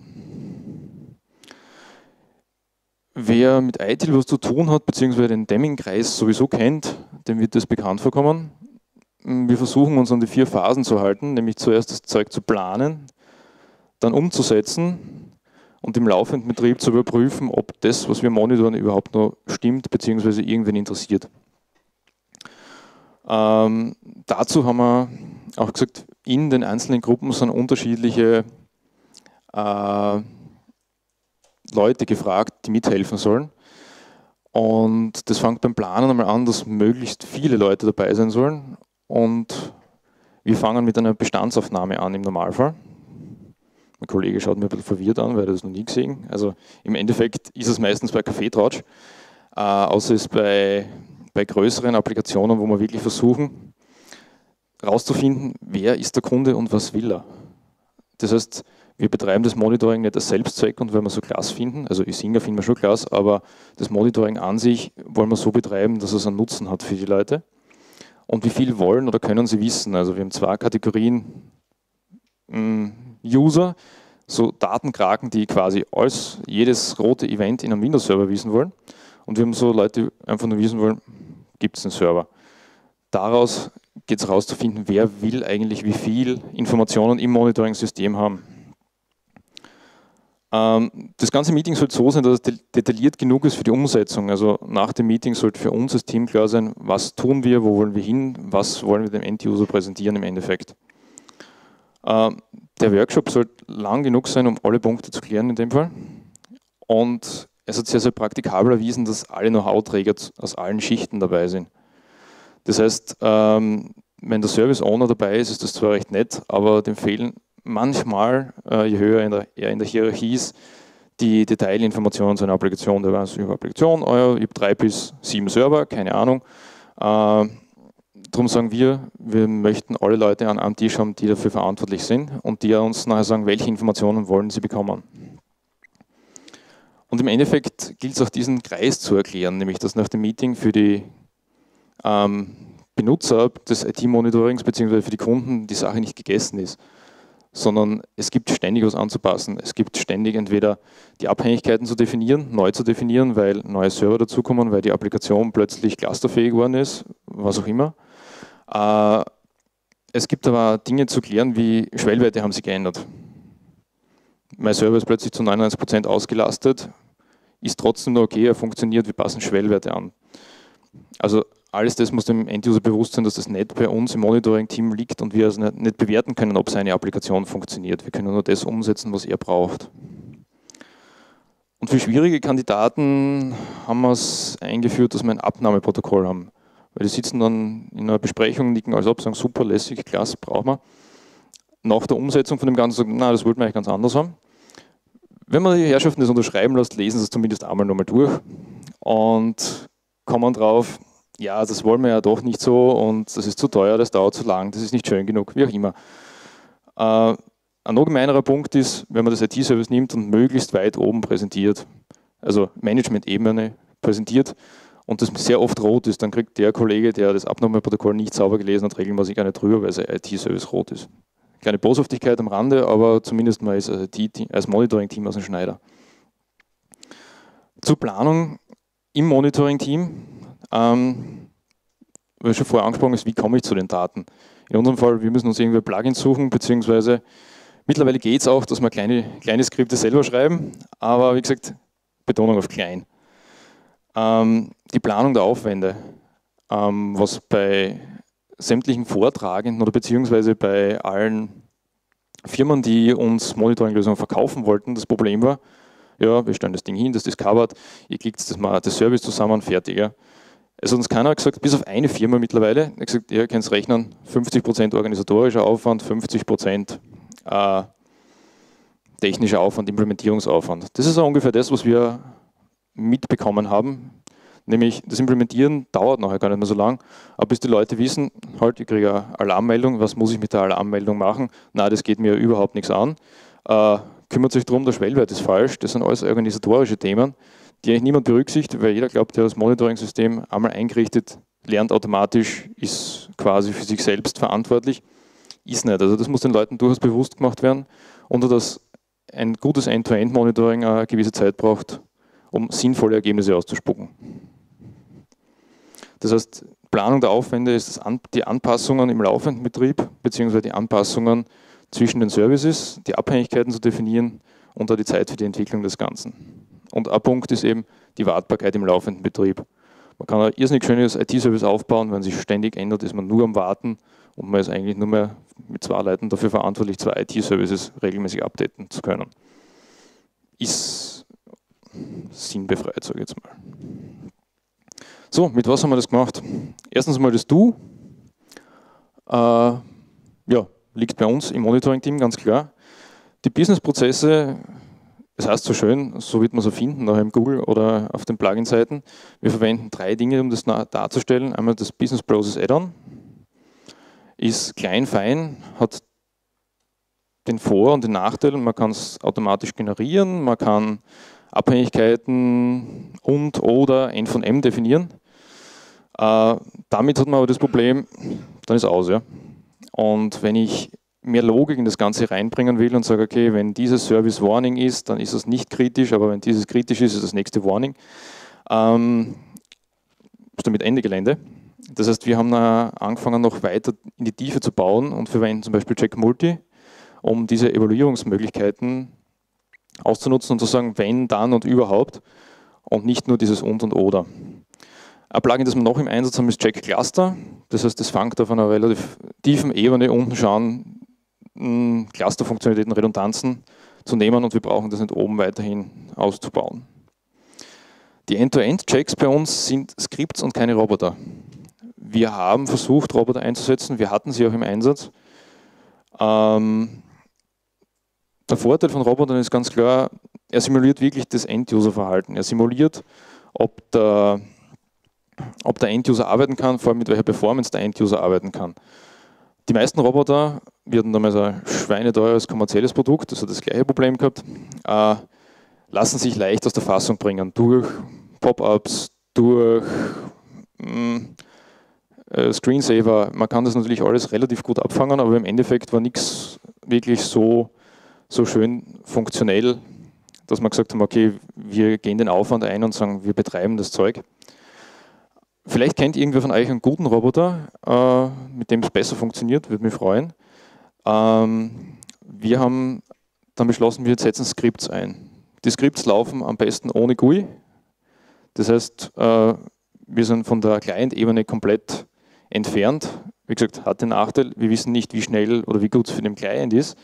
Wer mit ITIL was zu tun hat, beziehungsweise den Deming-Kreis sowieso kennt, dem wird das bekannt vorkommen. Wir versuchen uns an die vier Phasen zu halten, nämlich zuerst das Zeug zu planen, dann umzusetzen und im laufenden Betrieb zu überprüfen, ob das, was wir monitoren, überhaupt noch stimmt, beziehungsweise irgendwen interessiert. Ähm, dazu haben wir auch gesagt, in den einzelnen Gruppen sind unterschiedliche äh, Leute gefragt, die mithelfen sollen. Und das fängt beim Planen einmal an, dass möglichst viele Leute dabei sein sollen. Und wir fangen mit einer Bestandsaufnahme an im Normalfall. Mein Kollege schaut mir ein bisschen verwirrt an, weil er das noch nie gesehen. Also im Endeffekt ist es meistens bei Kaffeetratsch, äh, außer es bei, bei größeren Applikationen, wo wir wirklich versuchen, herauszufinden, wer ist der Kunde und was will er. Das heißt, wir betreiben das Monitoring nicht als Selbstzweck und weil wir so klasse finden, also Isinger finden wir schon klasse, aber das Monitoring an sich wollen wir so betreiben, dass es einen Nutzen hat für die Leute. Und wie viel wollen oder können sie wissen? Also wir haben zwei Kategorien mm, User, so Datenkraken, die quasi alles, jedes rote Event in einem Windows-Server wissen wollen. Und wir haben so Leute, die einfach nur wissen wollen, gibt es einen Server. Daraus geht es herauszufinden, wer will eigentlich wie viel Informationen im Monitoring-System haben. Ähm, das ganze Meeting sollte so sein, dass es detailliert genug ist für die Umsetzung. Also nach dem Meeting sollte für uns als Team klar sein, was tun wir, wo wollen wir hin, was wollen wir dem End-User präsentieren im Endeffekt. Ähm, der Workshop sollte lang genug sein, um alle Punkte zu klären in dem Fall. Und es hat sehr, sehr praktikabel erwiesen, dass alle Know-how-Träger aus allen Schichten dabei sind. Das heißt, ähm, wenn der Service Owner dabei ist, ist das zwar recht nett, aber dem fehlen manchmal, äh, je höher in der, er in der Hierarchie ist, die Detailinformationen zu einer Applikation. Da weiß ich über Applikation, oh ja, ich habe drei bis sieben Server, keine Ahnung. Äh, darum sagen wir, wir möchten alle Leute an einem Tisch haben, die dafür verantwortlich sind und die uns nachher sagen, welche Informationen wollen sie bekommen. Und im Endeffekt gilt es auch diesen Kreis zu erklären, nämlich dass nach dem Meeting für die ähm, Benutzer des IT-Monitorings bzw. für die Kunden die Sache nicht gegessen ist sondern es gibt ständig was anzupassen. Es gibt ständig entweder die Abhängigkeiten zu definieren, neu zu definieren, weil neue Server dazukommen, weil die Applikation plötzlich clusterfähig geworden ist, was auch immer. Äh, es gibt aber Dinge zu klären, wie Schwellwerte haben sich geändert. Mein Server ist plötzlich zu 99% ausgelastet. ist trotzdem nur okay, er funktioniert, wir passen Schwellwerte an. Also alles das muss dem Enduser bewusst sein, dass das nicht bei uns im Monitoring-Team liegt und wir also nicht, bewerten können, ob seine Applikation funktioniert. Wir können nur das umsetzen, was er braucht. Und für schwierige Kandidaten haben wir es eingeführt, dass wir ein Abnahmeprotokoll haben. Weil die sitzen dann in einer Besprechung, nicken als ob, sagen, super, lässig, klasse, brauchen wir. Nach der Umsetzung von dem Ganzen sagen, na, das wollten wir eigentlich ganz anders haben. Wenn man die Herrschaften das unterschreiben lässt, lesen sie es zumindest einmal nochmal durch und kommen drauf, ja, das wollen wir ja doch nicht so und das ist zu teuer, das dauert zu lang, das ist nicht schön genug, wie auch immer. Äh, ein noch gemeinerer Punkt ist, wenn man das IT-Service nimmt und möglichst weit oben präsentiert, also Management-Ebene präsentiert und das sehr oft rot ist, dann kriegt der Kollege, der das Abnahmeprotokoll nicht sauber gelesen hat, regelmäßig eine drüber, weil sein IT-Service rot ist. Kleine Boshaftigkeit am Rande, aber zumindest mal als, als Monitoring-Team aus dem Schneider. Zur Planung im Monitoring-Team, ähm, weil schon vorher angesprochen ist, wie komme ich zu den Daten? In unserem Fall, wir müssen uns irgendwie Plugins suchen, beziehungsweise Mittlerweile geht es auch, dass wir kleine, kleine Skripte selber schreiben, aber wie gesagt, Betonung auf klein. Ähm, die Planung der Aufwände, ähm, was bei sämtlichen Vortragenden oder beziehungsweise bei allen Firmen, die uns Monitoring-Lösungen verkaufen wollten, das Problem war, ja, wir stellen das Ding hin, das discovert, ihr klickt das, das Service zusammen, fertig. Ja. Es hat uns keiner gesagt, bis auf eine Firma mittlerweile, hat gesagt, ihr könnt es rechnen, 50% organisatorischer Aufwand, 50% äh, technischer Aufwand, Implementierungsaufwand. Das ist auch ungefähr das, was wir mitbekommen haben. Nämlich das Implementieren dauert nachher gar nicht mehr so lang, aber bis die Leute wissen, halt, ich kriege eine Alarmmeldung, was muss ich mit der Alarmmeldung machen? Na, das geht mir überhaupt nichts an. Äh, kümmert sich darum, der Schwellwert ist falsch. Das sind alles organisatorische Themen, die eigentlich niemand berücksichtigt, weil jeder glaubt, der das Monitoring-System einmal eingerichtet, lernt automatisch, ist quasi für sich selbst verantwortlich ist nicht. Also das muss den Leuten durchaus bewusst gemacht werden und dass ein gutes End-to-End-Monitoring eine gewisse Zeit braucht, um sinnvolle Ergebnisse auszuspucken. Das heißt, Planung der Aufwände ist die Anpassungen im laufenden Betrieb beziehungsweise die Anpassungen zwischen den Services, die Abhängigkeiten zu definieren und auch die Zeit für die Entwicklung des Ganzen. Und ein Punkt ist eben die Wartbarkeit im laufenden Betrieb. Man kann ein irrsinnig schönes IT-Service aufbauen, wenn sich ständig ändert, ist man nur am Warten und man ist eigentlich nur mehr mit zwei Leuten dafür verantwortlich, zwei IT-Services regelmäßig updaten zu können. Ist sinnbefreit, sage ich jetzt mal. So, mit was haben wir das gemacht? Erstens mal das Du. Äh, ja, liegt bei uns im Monitoring-Team, ganz klar. Die Business-Prozesse, das heißt so schön, so wird man so finden, auch im Google oder auf den Plugin-Seiten. Wir verwenden drei Dinge, um das darzustellen. Einmal das Business Process Add-on, ist klein, fein, hat den Vor- und den Nachteil, man kann es automatisch generieren, man kann Abhängigkeiten und oder n von m definieren. Äh, damit hat man aber das Problem, dann ist aus. Ja? Und wenn ich mehr Logik in das Ganze reinbringen will und sage, okay, wenn dieses Service Warning ist, dann ist das nicht kritisch, aber wenn dieses kritisch ist, ist das nächste Warning. Ähm, ist damit Ende Gelände. Das heißt, wir haben angefangen, noch weiter in die Tiefe zu bauen und verwenden zum Beispiel Check Multi, um diese Evaluierungsmöglichkeiten auszunutzen und zu sagen, wenn, dann und überhaupt und nicht nur dieses und und oder. Ein Plugin, das wir noch im Einsatz haben, ist Check Cluster. Das heißt, das fängt auf einer relativ tiefen Ebene unten schauen, Cluster-Funktionalitäten, Redundanzen zu nehmen und wir brauchen das nicht oben weiterhin auszubauen. Die End-to-End-Checks bei uns sind Skripts und keine Roboter. Wir haben versucht, Roboter einzusetzen. Wir hatten sie auch im Einsatz. Ähm, der Vorteil von Robotern ist ganz klar, er simuliert wirklich das End-User-Verhalten. Er simuliert, ob der, ob der End-User arbeiten kann, vor allem mit welcher Performance der End-User arbeiten kann. Die meisten Roboter, wir hatten damals ein schweineteures kommerzielles Produkt, das hat das gleiche Problem gehabt, äh, lassen sich leicht aus der Fassung bringen durch Pop-ups, durch hm, äh, Screensaver, man kann das natürlich alles relativ gut abfangen, aber im Endeffekt war nichts wirklich so, so schön funktionell, dass wir gesagt haben, okay, wir gehen den Aufwand ein und sagen, wir betreiben das Zeug. Vielleicht kennt irgendwer von euch einen guten Roboter, äh, mit dem es besser funktioniert, würde mich freuen. Ähm, wir haben dann beschlossen, wir setzen Skripts ein. Die Skripts laufen am besten ohne GUI. Das heißt, äh, wir sind von der Client-Ebene komplett entfernt. Wie gesagt, hat den Nachteil, wir wissen nicht, wie schnell oder wie gut es für den Client ist.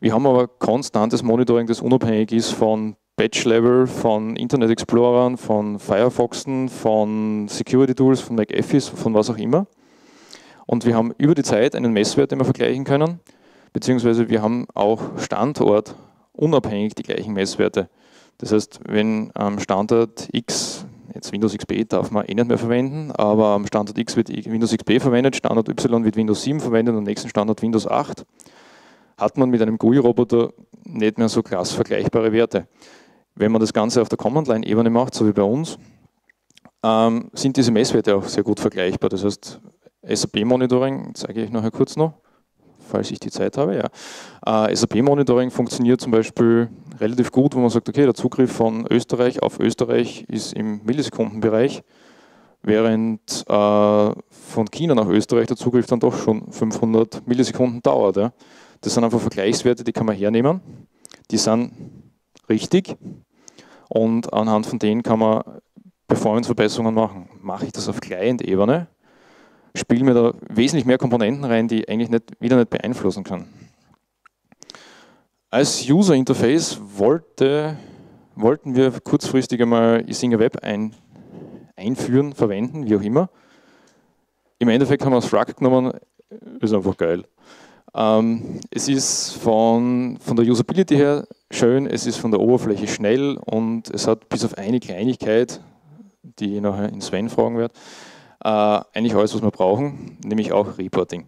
Wir haben aber konstantes Monitoring, das unabhängig ist von Batch-Level, von Internet Explorern, von Firefoxen, von Security Tools, von McAfee, von was auch immer. Und wir haben über die Zeit einen Messwert, den wir vergleichen können, beziehungsweise wir haben auch Standort unabhängig die gleichen Messwerte. Das heißt, wenn am Standort X, jetzt Windows XP darf man eh nicht mehr verwenden, aber am Standort X wird Windows XP verwendet, Standort Y wird Windows 7 verwendet und am nächsten Standort Windows 8, hat man mit einem GUI-Roboter nicht mehr so krass vergleichbare Werte. Wenn man das Ganze auf der Command-Line-Ebene macht, so wie bei uns, ähm, sind diese Messwerte auch sehr gut vergleichbar. Das heißt, SAP-Monitoring zeige ich nachher kurz noch falls ich die Zeit habe. Ja. Äh, SAP-Monitoring funktioniert zum Beispiel relativ gut, wo man sagt, okay, der Zugriff von Österreich auf Österreich ist im Millisekundenbereich, während äh, von China nach Österreich der Zugriff dann doch schon 500 Millisekunden dauert. Ja. Das sind einfach Vergleichswerte, die kann man hernehmen. Die sind richtig und anhand von denen kann man Performance-Verbesserungen machen. Mache ich das auf Client-Ebene, spielen wir da wesentlich mehr Komponenten rein, die ich eigentlich nicht, wieder nicht beeinflussen kann. Als User Interface wollte, wollten wir kurzfristig einmal Isinger Web ein, einführen, verwenden, wie auch immer. Im Endeffekt haben wir das Rug genommen, ist einfach geil. Ähm, es ist von, von der Usability her schön, es ist von der Oberfläche schnell und es hat bis auf eine Kleinigkeit, die ich nachher in Sven fragen werde, äh, eigentlich alles, was wir brauchen, nämlich auch Reporting.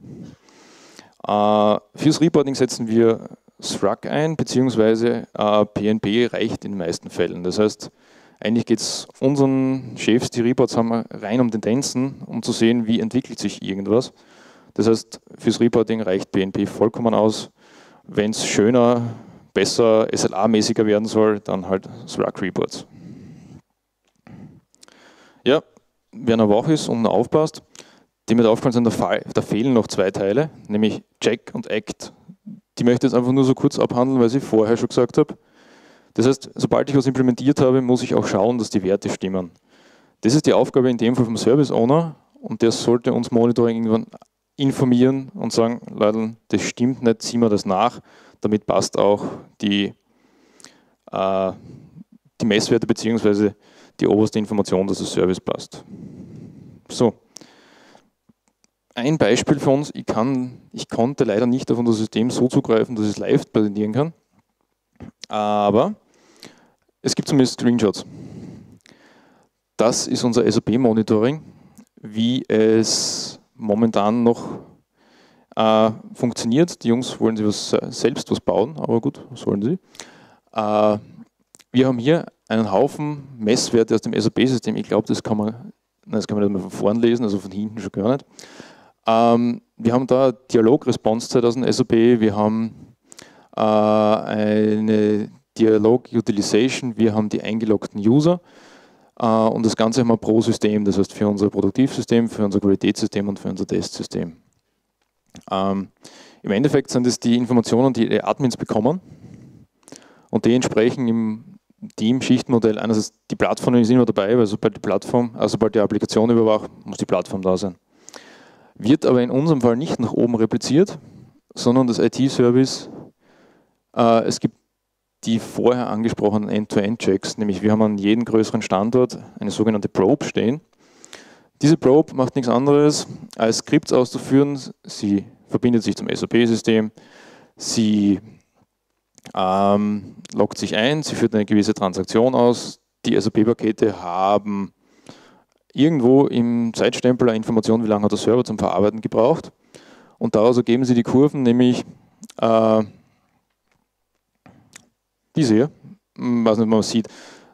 Äh, fürs Reporting setzen wir Shrug ein, beziehungsweise äh, PNP reicht in den meisten Fällen. Das heißt, eigentlich geht es unseren Chefs, die Reports haben, rein um Tendenzen, um zu sehen, wie entwickelt sich irgendwas. Das heißt, fürs Reporting reicht PNP vollkommen aus. Wenn es schöner, besser, SLA-mäßiger werden soll, dann halt Shrug Reports. Ja, wer noch wach ist und noch aufpasst, dem wird aufgefallen sein, da, da fehlen noch zwei Teile, nämlich Check und Act. Die möchte ich jetzt einfach nur so kurz abhandeln, weil ich vorher schon gesagt habe. Das heißt, sobald ich was implementiert habe, muss ich auch schauen, dass die Werte stimmen. Das ist die Aufgabe in dem Fall vom Service Owner und der sollte uns Monitoring irgendwann informieren und sagen, Leute, das stimmt nicht, ziehen wir das nach. Damit passt auch die, äh, die Messwerte bzw die oberste Information, dass der Service passt. So. Ein Beispiel für uns, ich, kann, ich konnte leider nicht auf unser System so zugreifen, dass ich es live präsentieren kann, aber es gibt zumindest Screenshots. Das ist unser SAP-Monitoring, wie es momentan noch äh, funktioniert. Die Jungs wollen sich was, selbst was bauen, aber gut, sollen sie. Äh, wir haben hier einen Haufen Messwerte aus dem SAP-System. Ich glaube, das kann man, das kann man nicht mehr von vorn lesen, also von hinten schon gar nicht. Ähm, wir haben da Dialog-Response-Zeit aus dem SAP, wir haben äh, eine Dialog-Utilization, wir haben die eingeloggten User äh, und das Ganze haben wir pro System, das heißt für unser Produktivsystem, für unser Qualitätssystem und für unser Testsystem. Ähm, Im Endeffekt sind es die Informationen, die die Admins bekommen und die entsprechen im Team-Schichtmodell. Einerseits die Plattform ist immer dabei, weil sobald die Plattform, also sobald die Applikation überwacht, muss die Plattform da sein. Wird aber in unserem Fall nicht nach oben repliziert, sondern das IT-Service, äh, es gibt die vorher angesprochenen End-to-End-Checks, nämlich wir haben an jedem größeren Standort eine sogenannte Probe stehen. Diese Probe macht nichts anderes, als Skripts auszuführen. Sie verbindet sich zum SAP-System, sie ähm, loggt sich ein, sie führt eine gewisse Transaktion aus. Die SAP-Pakete haben irgendwo im Zeitstempel eine Information, wie lange hat der Server zum Verarbeiten gebraucht. Und daraus ergeben sie die Kurven, nämlich äh, diese hier, hm, weiß nicht, ob man sieht.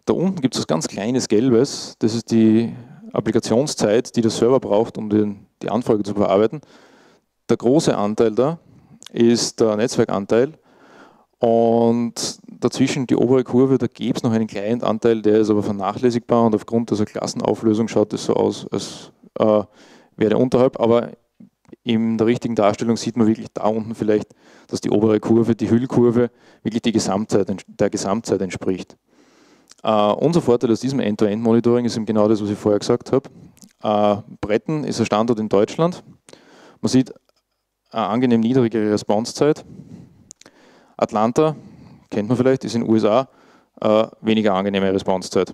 Da unten gibt es was ganz kleines Gelbes, das ist die Applikationszeit, die der Server braucht, um den, die Anfrage zu verarbeiten. Der große Anteil da ist der Netzwerkanteil und dazwischen die obere Kurve, da gäbe es noch einen kleinen Anteil, der ist aber vernachlässigbar und aufgrund dieser Klassenauflösung schaut es so aus, als äh, wäre der unterhalb. Aber in der richtigen Darstellung sieht man wirklich da unten vielleicht, dass die obere Kurve, die Hüllkurve, wirklich die Gesamtzeit, der Gesamtzeit entspricht. Uh, unser Vorteil aus diesem End-to-End-Monitoring ist eben genau das, was ich vorher gesagt habe. Uh, Bretten ist ein Standort in Deutschland. Man sieht eine angenehm niedrigere Responsezeit. Atlanta, kennt man vielleicht, ist in den USA, uh, weniger angenehme Responsezeit.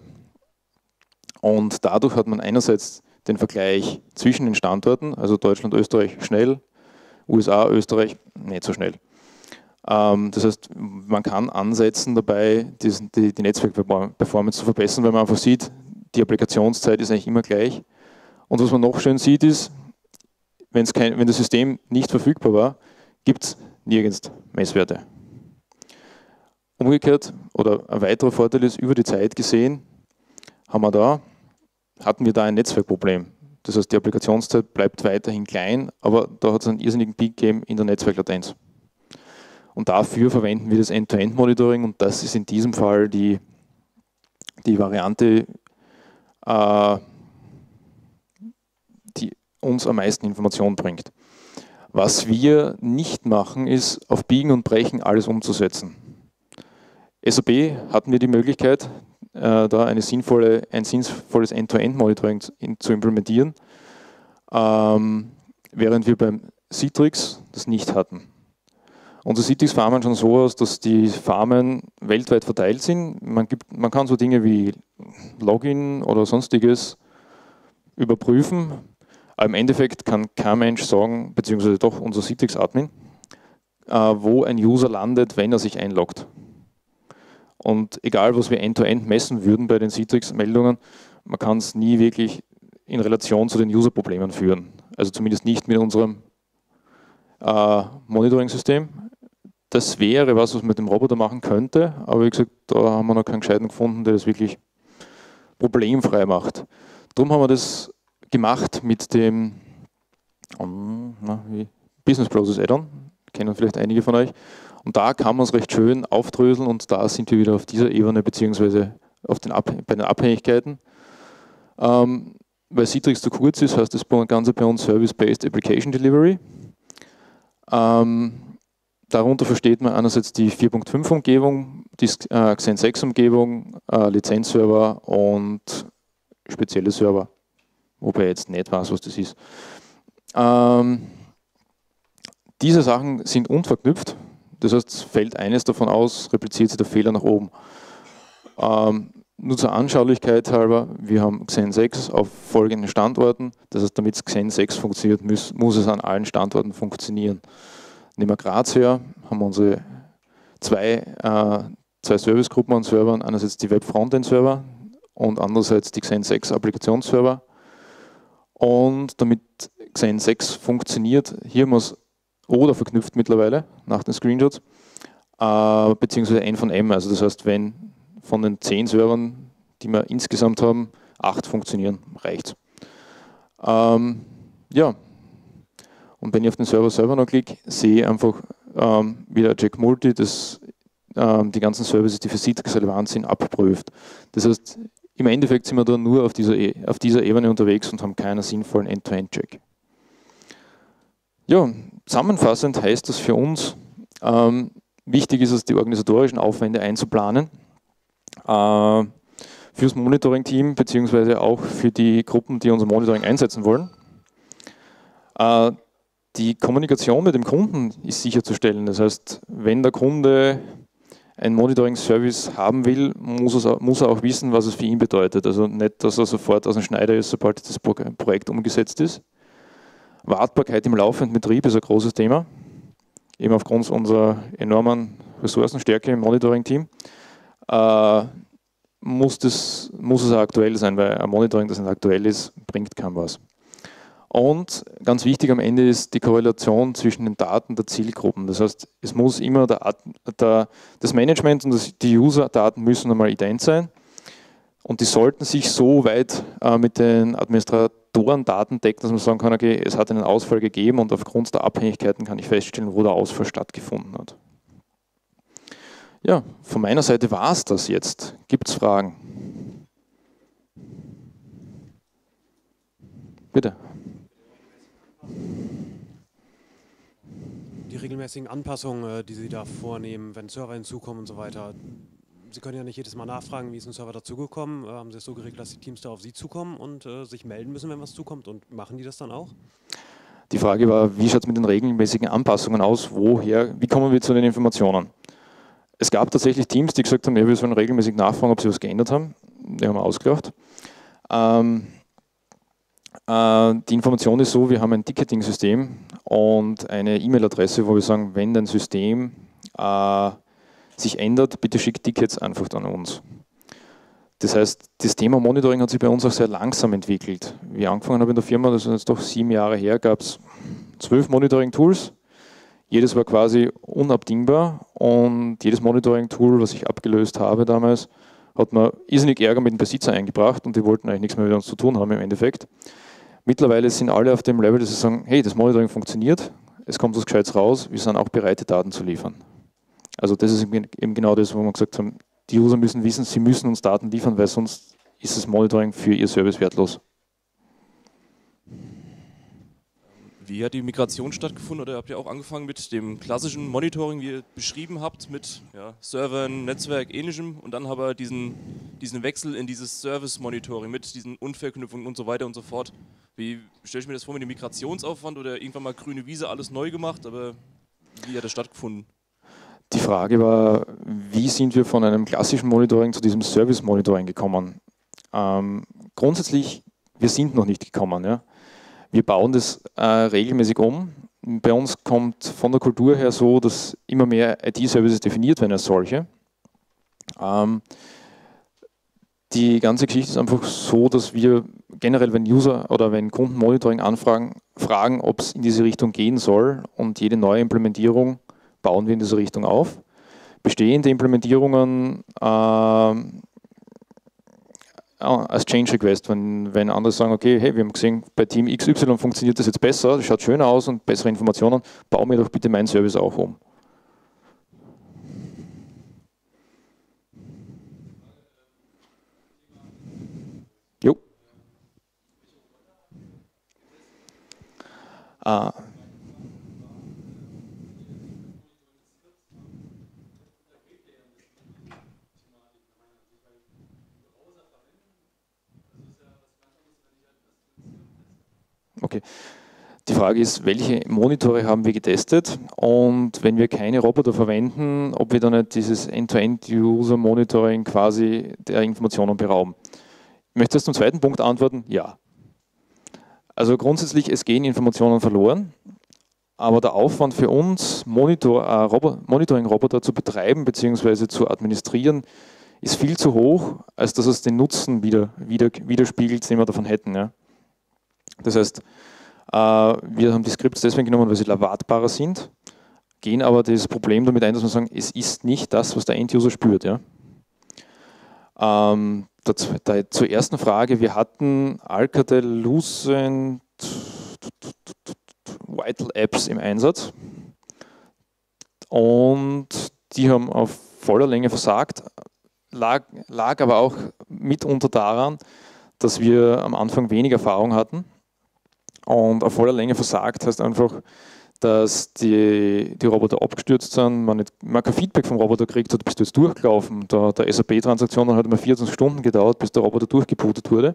Und dadurch hat man einerseits den Vergleich zwischen den Standorten, also Deutschland, Österreich schnell, USA, Österreich nicht so schnell. Ähm, das heißt, man kann ansetzen dabei, die, Netzwerkperformance zu verbessern, weil man einfach sieht, die Applikationszeit ist eigentlich immer gleich. Und was man noch schön sieht, ist, kein, wenn das System nicht verfügbar war, gibt es nirgends Messwerte. Umgekehrt, oder ein weiterer Vorteil ist, über die Zeit gesehen, haben wir da, hatten wir da ein Netzwerkproblem. Das heißt, die Applikationszeit bleibt weiterhin klein, aber da hat es einen irrsinnigen Peak gegeben in der Netzwerklatenz. Und dafür verwenden wir das End-to-End-Monitoring und das ist in diesem Fall die, die Variante, äh, die uns am meisten Informationen bringt. Was wir nicht machen, ist auf Biegen und Brechen alles umzusetzen. SAP hatten wir die Möglichkeit, äh, da sinnvolle, ein sinnvolles End-to-End-Monitoring zu, zu, implementieren, ähm, während wir beim Citrix das nicht hatten. Unsere Cities farmen schon so aus, dass die Farmen weltweit verteilt sind. Man, gibt, man kann so Dinge wie Login oder sonstiges überprüfen. Aber im Endeffekt kann kein Mensch sagen, beziehungsweise doch unser Citrix-Admin, äh, wo ein User landet, wenn er sich einloggt. Und egal, was wir end-to-end -End messen würden bei den Citrix-Meldungen, man kann es nie wirklich in Relation zu den User-Problemen führen. Also zumindest nicht mit unserem äh, Monitoring-System das wäre was, was man mit dem Roboter machen könnte, aber wie gesagt, da haben wir noch keinen Gescheiten gefunden, der das wirklich problemfrei macht. Darum haben wir das gemacht mit dem um, na, Business Process Add-on, kennen vielleicht einige von euch. Und da kann man es recht schön aufdröseln und da sind wir wieder auf dieser Ebene beziehungsweise bei den Abhängigkeiten. Ähm, weil Citrix zu kurz ist, heißt das Ganze bei uns Service-Based Application Delivery. Ähm, Darunter versteht man einerseits die 4.5-Umgebung, die äh, Xen 6-Umgebung, äh, Lizenzserver und spezielle Server, wobei ich jetzt nicht weiß, was das ist. Ähm, diese Sachen sind unverknüpft, das heißt, fällt eines davon aus, repliziert sich der Fehler nach oben. Ähm, nur zur Anschaulichkeit halber, wir haben Xen 6 auf folgenden Standorten, das heißt, damit Xen 6 funktioniert, muss, muss es an allen Standorten funktionieren. Nehmen wir Graz her, haben wir unsere zwei, äh, zwei Servicegruppen an Servern, einerseits die Web-Frontend-Server und andererseits die Xen 6 Applikationsserver. Und damit Xen 6 funktioniert, hier es oder verknüpft mittlerweile nach den Screenshots, äh, beziehungsweise N von M. Also das heißt, wenn von den zehn Servern, die wir insgesamt haben, acht funktionieren, reicht ähm, Ja, und wenn ich auf den Server selber noch klicke, sehe ich einfach ähm, wieder Jack Multi, das ähm, die ganzen Services, die für Citrix relevant sind, abprüft. Das heißt, im Endeffekt sind wir da nur auf dieser, e auf dieser Ebene unterwegs und haben keinen sinnvollen End-to-End-Check. Ja, zusammenfassend heißt das für uns, ähm, wichtig ist es, die organisatorischen Aufwände einzuplanen. Äh, fürs Monitoring-Team beziehungsweise auch für die Gruppen, die unser Monitoring einsetzen wollen. Äh, die Kommunikation mit dem Kunden ist sicherzustellen. Das heißt, wenn der Kunde ein Monitoring-Service haben will, muss, er, muss er auch wissen, was es für ihn bedeutet. Also nicht, dass er sofort aus dem Schneider ist, sobald das Projekt umgesetzt ist. Wartbarkeit im laufenden Betrieb ist ein großes Thema, eben aufgrund unserer enormen Ressourcenstärke im Monitoring-Team. Äh, muss, das, muss es auch aktuell sein, weil ein Monitoring, das nicht aktuell ist, bringt kaum was. Und ganz wichtig am Ende ist die Korrelation zwischen den Daten der Zielgruppen. Das heißt, es muss immer der, der, das Management und das, die User-Daten müssen einmal ident sein. Und die sollten sich so weit äh, mit den Administratoren-Daten decken, dass man sagen kann, okay, es hat einen Ausfall gegeben und aufgrund der Abhängigkeiten kann ich feststellen, wo der Ausfall stattgefunden hat. Ja, von meiner Seite war es das jetzt. Gibt es Fragen? Bitte. Die regelmäßigen Anpassungen, äh, die Sie da vornehmen, wenn Server hinzukommen und so weiter, Sie können ja nicht jedes Mal nachfragen, wie ist ein Server dazugekommen. Äh, haben Sie es so geregelt, dass die Teams da auf Sie zukommen und äh, sich melden müssen, wenn was zukommt? Und machen die das dann auch? Die Frage war, wie schaut es mit den regelmäßigen Anpassungen aus? Woher, wie kommen wir zu den Informationen? Es gab tatsächlich Teams, die gesagt haben, ja, wir sollen regelmäßig nachfragen, ob sie was geändert haben. Die haben wir ausgelacht. Ähm, äh, die Information ist so, wir haben ein Ticketing-System und eine E-Mail-Adresse, wo wir sagen, wenn dein System äh, sich ändert, bitte schickt Tickets einfach an uns. Das heißt, das Thema Monitoring hat sich bei uns auch sehr langsam entwickelt. Wie ich angefangen habe in der Firma, das ist jetzt doch sieben Jahre her, gab es zwölf Monitoring-Tools. Jedes war quasi unabdingbar und jedes Monitoring-Tool, was ich abgelöst habe damals, hat mir irrsinnig Ärger mit den Besitzern eingebracht und die wollten eigentlich nichts mehr mit uns zu tun haben im Endeffekt. Mittlerweile sind alle auf dem Level, dass sie sagen, hey, das Monitoring funktioniert, es kommt was Gescheites raus, wir sind auch bereit, Daten zu liefern. Also das ist eben genau das, wo wir gesagt haben, die User müssen wissen, sie müssen uns Daten liefern, weil sonst ist das Monitoring für ihr Service wertlos. Wie hat die Migration stattgefunden oder habt ihr auch angefangen mit dem klassischen Monitoring, wie ihr beschrieben habt, mit ja, Servern, Netzwerk, ähnlichem und dann aber diesen, diesen Wechsel in dieses Service-Monitoring mit diesen Unverknüpfungen und so weiter und so fort. Wie stelle ich mir das vor mit dem Migrationsaufwand oder irgendwann mal grüne Wiese, alles neu gemacht, aber wie hat das stattgefunden? Die Frage war, wie sind wir von einem klassischen Monitoring zu diesem Service-Monitoring gekommen? Ähm, grundsätzlich, wir sind noch nicht gekommen. Ja? Wir bauen das äh, regelmäßig um. Bei uns kommt von der Kultur her so, dass immer mehr IT-Services definiert werden als solche. Ähm, die ganze Geschichte ist einfach so, dass wir generell, wenn User oder wenn Kunden Monitoring anfragen, fragen, ob es in diese Richtung gehen soll und jede neue Implementierung bauen wir in diese Richtung auf. Bestehende Implementierungen äh, als Change Request, wenn, wenn andere sagen, okay, hey, wir haben gesehen, bei Team XY funktioniert das jetzt besser, das schaut schöner aus und bessere Informationen, bau mir doch bitte meinen Service auch um. Jo. Ah. Okay. Die Frage ist, welche Monitore haben wir getestet und wenn wir keine Roboter verwenden, ob wir dann nicht dieses End-to-End-User-Monitoring quasi der Informationen berauben. Ich möchte das zum zweiten Punkt antworten, ja. Also grundsätzlich, es gehen Informationen verloren, aber der Aufwand für uns, Monitor, äh, Monitoring-Roboter zu betreiben bzw. zu administrieren, ist viel zu hoch, als dass es den Nutzen wieder, wieder, widerspiegelt, den wir davon hätten. Ja. Das heißt, wir haben die Skripts deswegen genommen, weil sie erwartbarer sind, gehen aber das Problem damit ein, dass wir sagen, es ist nicht das, was der End-User spürt. Ja? Ähm, zur ersten Frage, wir hatten Alcatel Lucent Vital Apps im Einsatz und die haben auf voller Länge versagt, lag, lag aber auch mitunter daran, dass wir am Anfang wenig Erfahrung hatten und auf voller Länge versagt heißt einfach, dass die, die Roboter abgestürzt sind, man, nicht, man kein Feedback vom Roboter kriegt hat, bis du jetzt durchgelaufen. Da, der SAP-Transaktion hat immer 14 Stunden gedauert, bis der Roboter durchgebootet wurde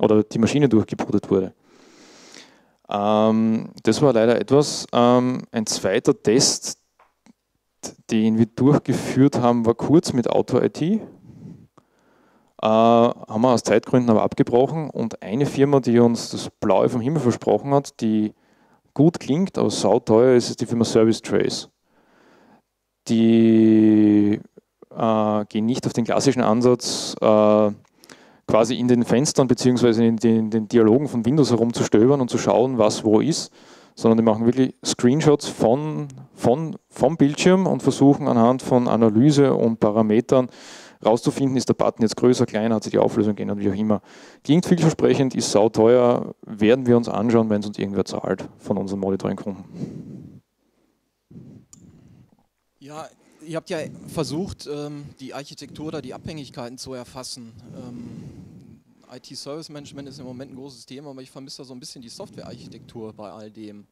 oder die Maschine durchgebootet wurde. Ähm, das war leider etwas. Ähm, ein zweiter Test, den wir durchgeführt haben, war kurz mit Auto-IT. Äh, haben wir aus Zeitgründen aber abgebrochen und eine Firma, die uns das Blaue vom Himmel versprochen hat, die gut klingt, aber sauteuer ist, ist die Firma Service Trace. Die äh, gehen nicht auf den klassischen Ansatz, äh, quasi in den Fenstern bzw. In, in den, Dialogen von Windows herumzustöbern und zu schauen, was wo ist, sondern die machen wirklich Screenshots von, von, vom Bildschirm und versuchen anhand von Analyse und Parametern rauszufinden, ist der Button jetzt größer, kleiner, hat sich die Auflösung geändert, wie auch immer. Klingt vielversprechend, ist sauteuer, werden wir uns anschauen, wenn es uns irgendwer zahlt von unseren Monitoring-Kunden. Ja, ihr habt ja versucht, ähm, die Architektur oder die Abhängigkeiten zu erfassen. Ähm, IT-Service Management ist im Moment ein großes Thema, aber ich vermisse da so ein bisschen die Software-Architektur bei all dem.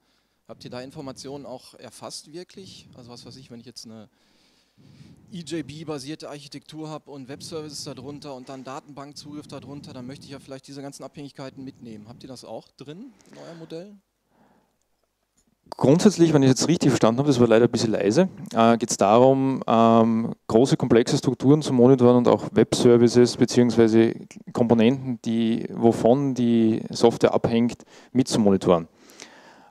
Habt ihr da Informationen auch erfasst wirklich? Also was weiß ich, wenn ich jetzt eine EJB-basierte Architektur habe und Webservices darunter und dann Datenbankzugriff darunter, dann möchte ich ja vielleicht diese ganzen Abhängigkeiten mitnehmen. Habt ihr das auch drin in eurem Modell? Grundsätzlich, wenn ich jetzt richtig verstanden habe, das war leider ein bisschen leise, äh, geht es darum, ähm, große komplexe Strukturen zu monitoren und auch Web-Services bzw. Komponenten, die, wovon die Software abhängt, mit zu monitoren.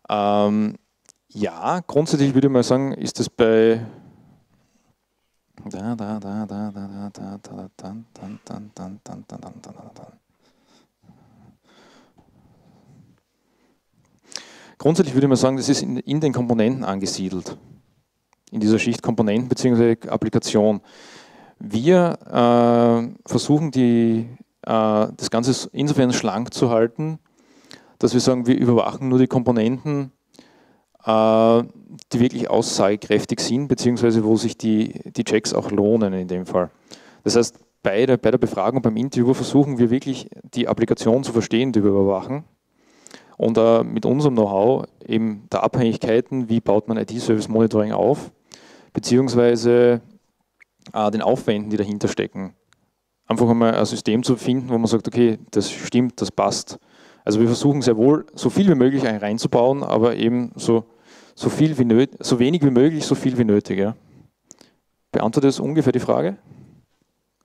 Ähm, ja, grundsätzlich würde ich mal sagen, ist das bei da, da, da, da, da, da, da, da, dann, dann, dann, dann, dann, dann, dann, dann, dann. Grundsätzlich würde man sagen, das ist in, in den Komponenten angesiedelt. In dieser Schicht Komponenten bzw. Applikation. Wir äh, versuchen die, äh, das Ganze insofern schlank zu halten, dass wir sagen, wir überwachen nur die Komponenten, die wirklich aussagekräftig sind, beziehungsweise wo sich die, die Checks auch lohnen in dem Fall. Das heißt, bei der, bei der Befragung, beim Interview versuchen wir wirklich die Applikation zu verstehen, die wir überwachen. Und äh, mit unserem Know-how eben der Abhängigkeiten, wie baut man IT-Service-Monitoring auf, beziehungsweise äh, den Aufwänden, die dahinter stecken. Einfach einmal ein System zu finden, wo man sagt, okay, das stimmt, das passt. Also wir versuchen sehr wohl, so viel wie möglich reinzubauen, aber eben so, so, viel wie nöt, so wenig wie möglich, so viel wie nötig. Ja. Beantwortet das ungefähr die Frage?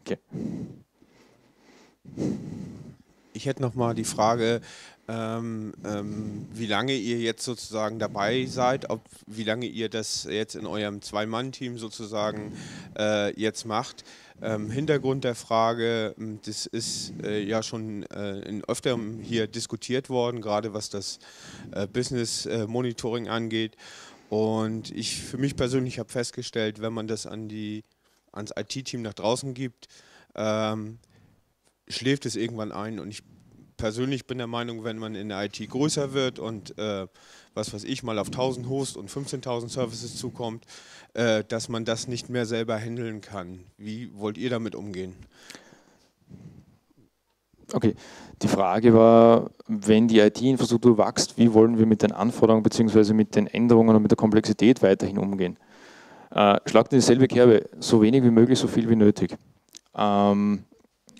Okay. Ich hätte noch mal die Frage, ähm, ähm, wie lange ihr jetzt sozusagen dabei seid, ob, wie lange ihr das jetzt in eurem Zwei-Mann-Team sozusagen äh, jetzt macht. Ähm, Hintergrund der Frage, ähm, das ist äh, ja schon äh, in öfterem hier diskutiert worden, gerade was das äh, Business äh, Monitoring angeht. Und ich für mich persönlich habe festgestellt, wenn man das an die, ans IT-Team nach draußen gibt, ähm, schläft es irgendwann ein. Und ich persönlich bin der Meinung, wenn man in der IT größer wird und äh, was weiß ich, mal auf 1000 Host und 15.000 Services zukommt, äh, dass man das nicht mehr selber handeln kann. Wie wollt ihr damit umgehen? Okay, die Frage war, wenn die IT-Infrastruktur wächst, wie wollen wir mit den Anforderungen bzw. mit den Änderungen und mit der Komplexität weiterhin umgehen? Äh, schlagt in dieselbe Kerbe, so wenig wie möglich, so viel wie nötig. Ähm,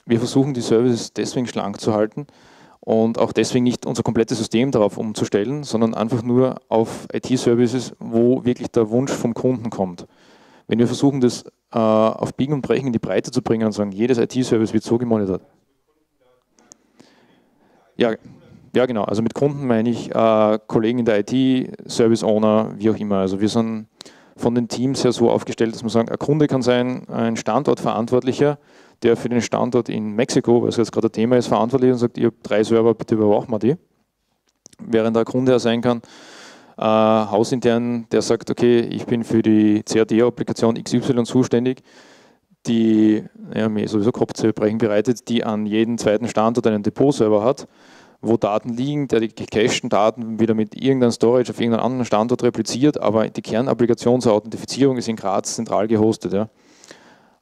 wir versuchen die Services deswegen schlank zu halten, und auch deswegen nicht unser komplettes System darauf umzustellen, sondern einfach nur auf IT-Services, wo wirklich der Wunsch vom Kunden kommt. Wenn wir versuchen, das äh, auf Biegen und Brechen in die Breite zu bringen und sagen, jedes IT-Service wird so gemonitort. Ja, ja, genau. Also mit Kunden meine ich äh, Kollegen in der IT, Service Owner, wie auch immer. Also wir sind von den Teams her so aufgestellt, dass man sagen, ein Kunde kann sein, ein Standortverantwortlicher, der für den Standort in Mexiko, was jetzt gerade ein Thema ist, verantwortlich und sagt, ich habe drei Server, bitte überwachen wir die. Während der Kunde ja sein kann, äh, hausintern, der sagt, okay, ich bin für die CAD-Applikation XY zuständig, die ja, mir sowieso Kopfzerbrechen bereitet, die an jedem zweiten Standort einen Depot-Server hat, wo Daten liegen, der die gecachten Daten wieder mit irgendeinem Storage auf irgendeinem anderen Standort repliziert, aber die Kernapplikation zur Authentifizierung ist in Graz zentral gehostet. Ja.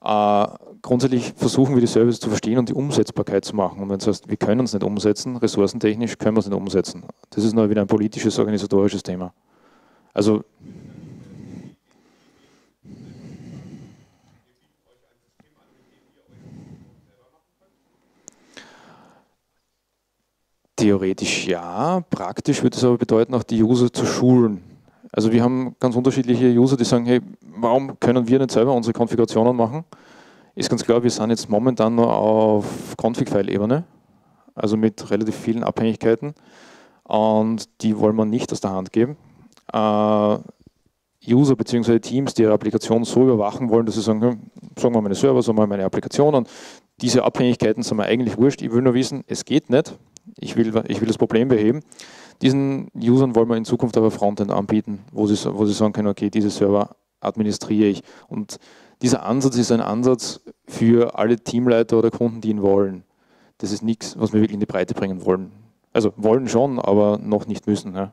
Äh, grundsätzlich versuchen wir die Services zu verstehen und die Umsetzbarkeit zu machen. Und wenn es heißt, wir können es nicht umsetzen, ressourcentechnisch können wir es nicht umsetzen. Das ist nur wieder ein politisches, organisatorisches Thema. Also Theoretisch ja, praktisch würde es aber bedeuten, auch die User zu schulen. Also wir haben ganz unterschiedliche User, die sagen, hey, warum können wir nicht selber unsere Konfigurationen machen? Ist ganz klar, wir sind jetzt momentan nur auf Config-File-Ebene, also mit relativ vielen Abhängigkeiten und die wollen wir nicht aus der Hand geben. Uh, User bzw. Teams, die ihre Applikation so überwachen wollen, dass sie sagen, hm, sagen wir meine Server, sagen wir meine Applikationen, diese Abhängigkeiten sind mir eigentlich wurscht, ich will nur wissen, es geht nicht, ich will, ich will das Problem beheben. Diesen Usern wollen wir in Zukunft aber Frontend anbieten, wo sie, wo sie sagen können, okay, diese Server administriere ich. Und dieser Ansatz ist ein Ansatz für alle Teamleiter oder Kunden, die ihn wollen. Das ist nichts, was wir wirklich in die Breite bringen wollen. Also wollen schon, aber noch nicht müssen. Ja.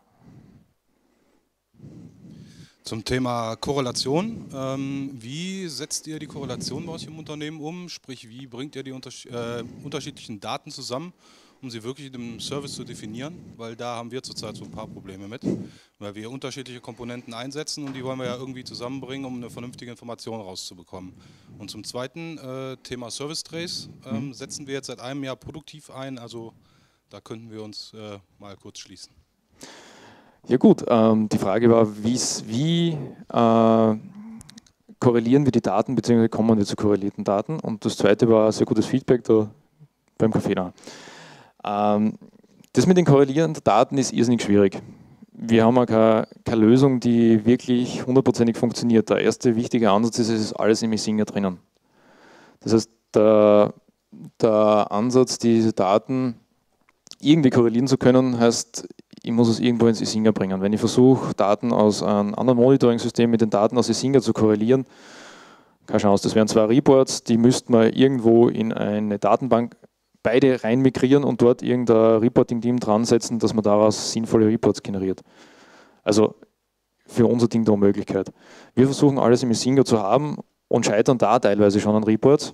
Zum Thema Korrelation. Ähm, wie setzt ihr die Korrelation bei euch im Unternehmen um? Sprich, wie bringt ihr die unterschiedlichen Daten zusammen, um sie wirklich in einem Service zu definieren, weil da haben wir zurzeit so ein paar Probleme mit, weil wir unterschiedliche Komponenten einsetzen und die wollen wir ja irgendwie zusammenbringen, um eine vernünftige Information rauszubekommen. Und zum zweiten äh, Thema Service Trace ähm, mhm. setzen wir jetzt seit einem Jahr produktiv ein, also da könnten wir uns äh, mal kurz schließen. Ja gut, ähm, die Frage war, wie äh, korrelieren wir die Daten, beziehungsweise kommen wir zu korrelierten Daten. Und das zweite war sehr gutes Feedback da beim. Ähm, das mit den korrelierenden Daten ist irrsinnig schwierig. Wir haben auch keine, keine Lösung, die wirklich hundertprozentig funktioniert. Der erste wichtige Ansatz ist, es ist alles im Isinger drinnen. Das heißt, der, der Ansatz, diese Daten irgendwie korrelieren zu können, heißt, ich muss es irgendwo ins Isinger bringen. Wenn ich versuche, Daten aus einem anderen Monitoring-System mit den Daten aus Isinger zu korrelieren, keine Chance. Das wären zwei Reports, die müssten wir irgendwo in eine Datenbank beide rein migrieren und dort irgendein Reporting-Team dran setzen, dass man daraus sinnvolle Reports generiert. Also für unser Ding da Möglichkeit. Wir versuchen alles im Isinger zu haben und scheitern da teilweise schon an Reports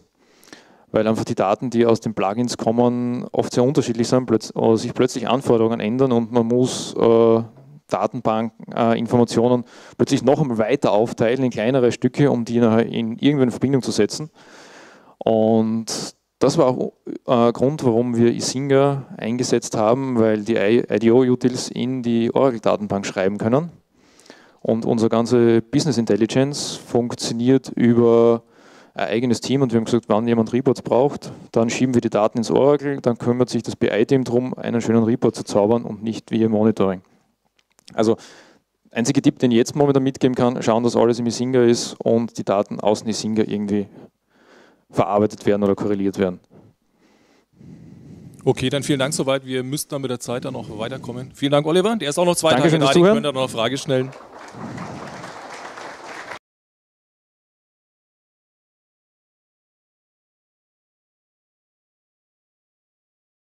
weil einfach die Daten, die aus den Plugins kommen, oft sehr unterschiedlich sind, oder sich plötzlich Anforderungen ändern und man muss äh, Datenbankinformationen äh, plötzlich noch einmal weiter aufteilen in kleinere Stücke, um die nachher in irgendeine Verbindung zu setzen. Und das war auch ein äh, Grund, warum wir Isinga eingesetzt haben, weil die IDO-Utils in die Oracle-Datenbank schreiben können. Und unsere ganze Business Intelligence funktioniert über ein eigenes Team und wir haben gesagt, wenn jemand Reports braucht, dann schieben wir die Daten ins Oracle, dann kümmert sich das BI-Team darum, einen schönen Report zu zaubern und nicht im Monitoring. Also einziger Tipp, den ich jetzt momentan mitgeben kann, schauen, dass alles im Isinga ist und die Daten aus dem Isinga irgendwie verarbeitet werden oder korreliert werden. Okay, dann vielen Dank soweit. Wir müssten dann mit der Zeit dann noch weiterkommen. Vielen Dank, Oliver. Der ist auch noch zwei Dankeschön, Tage da, ich könnte noch eine Frage stellen.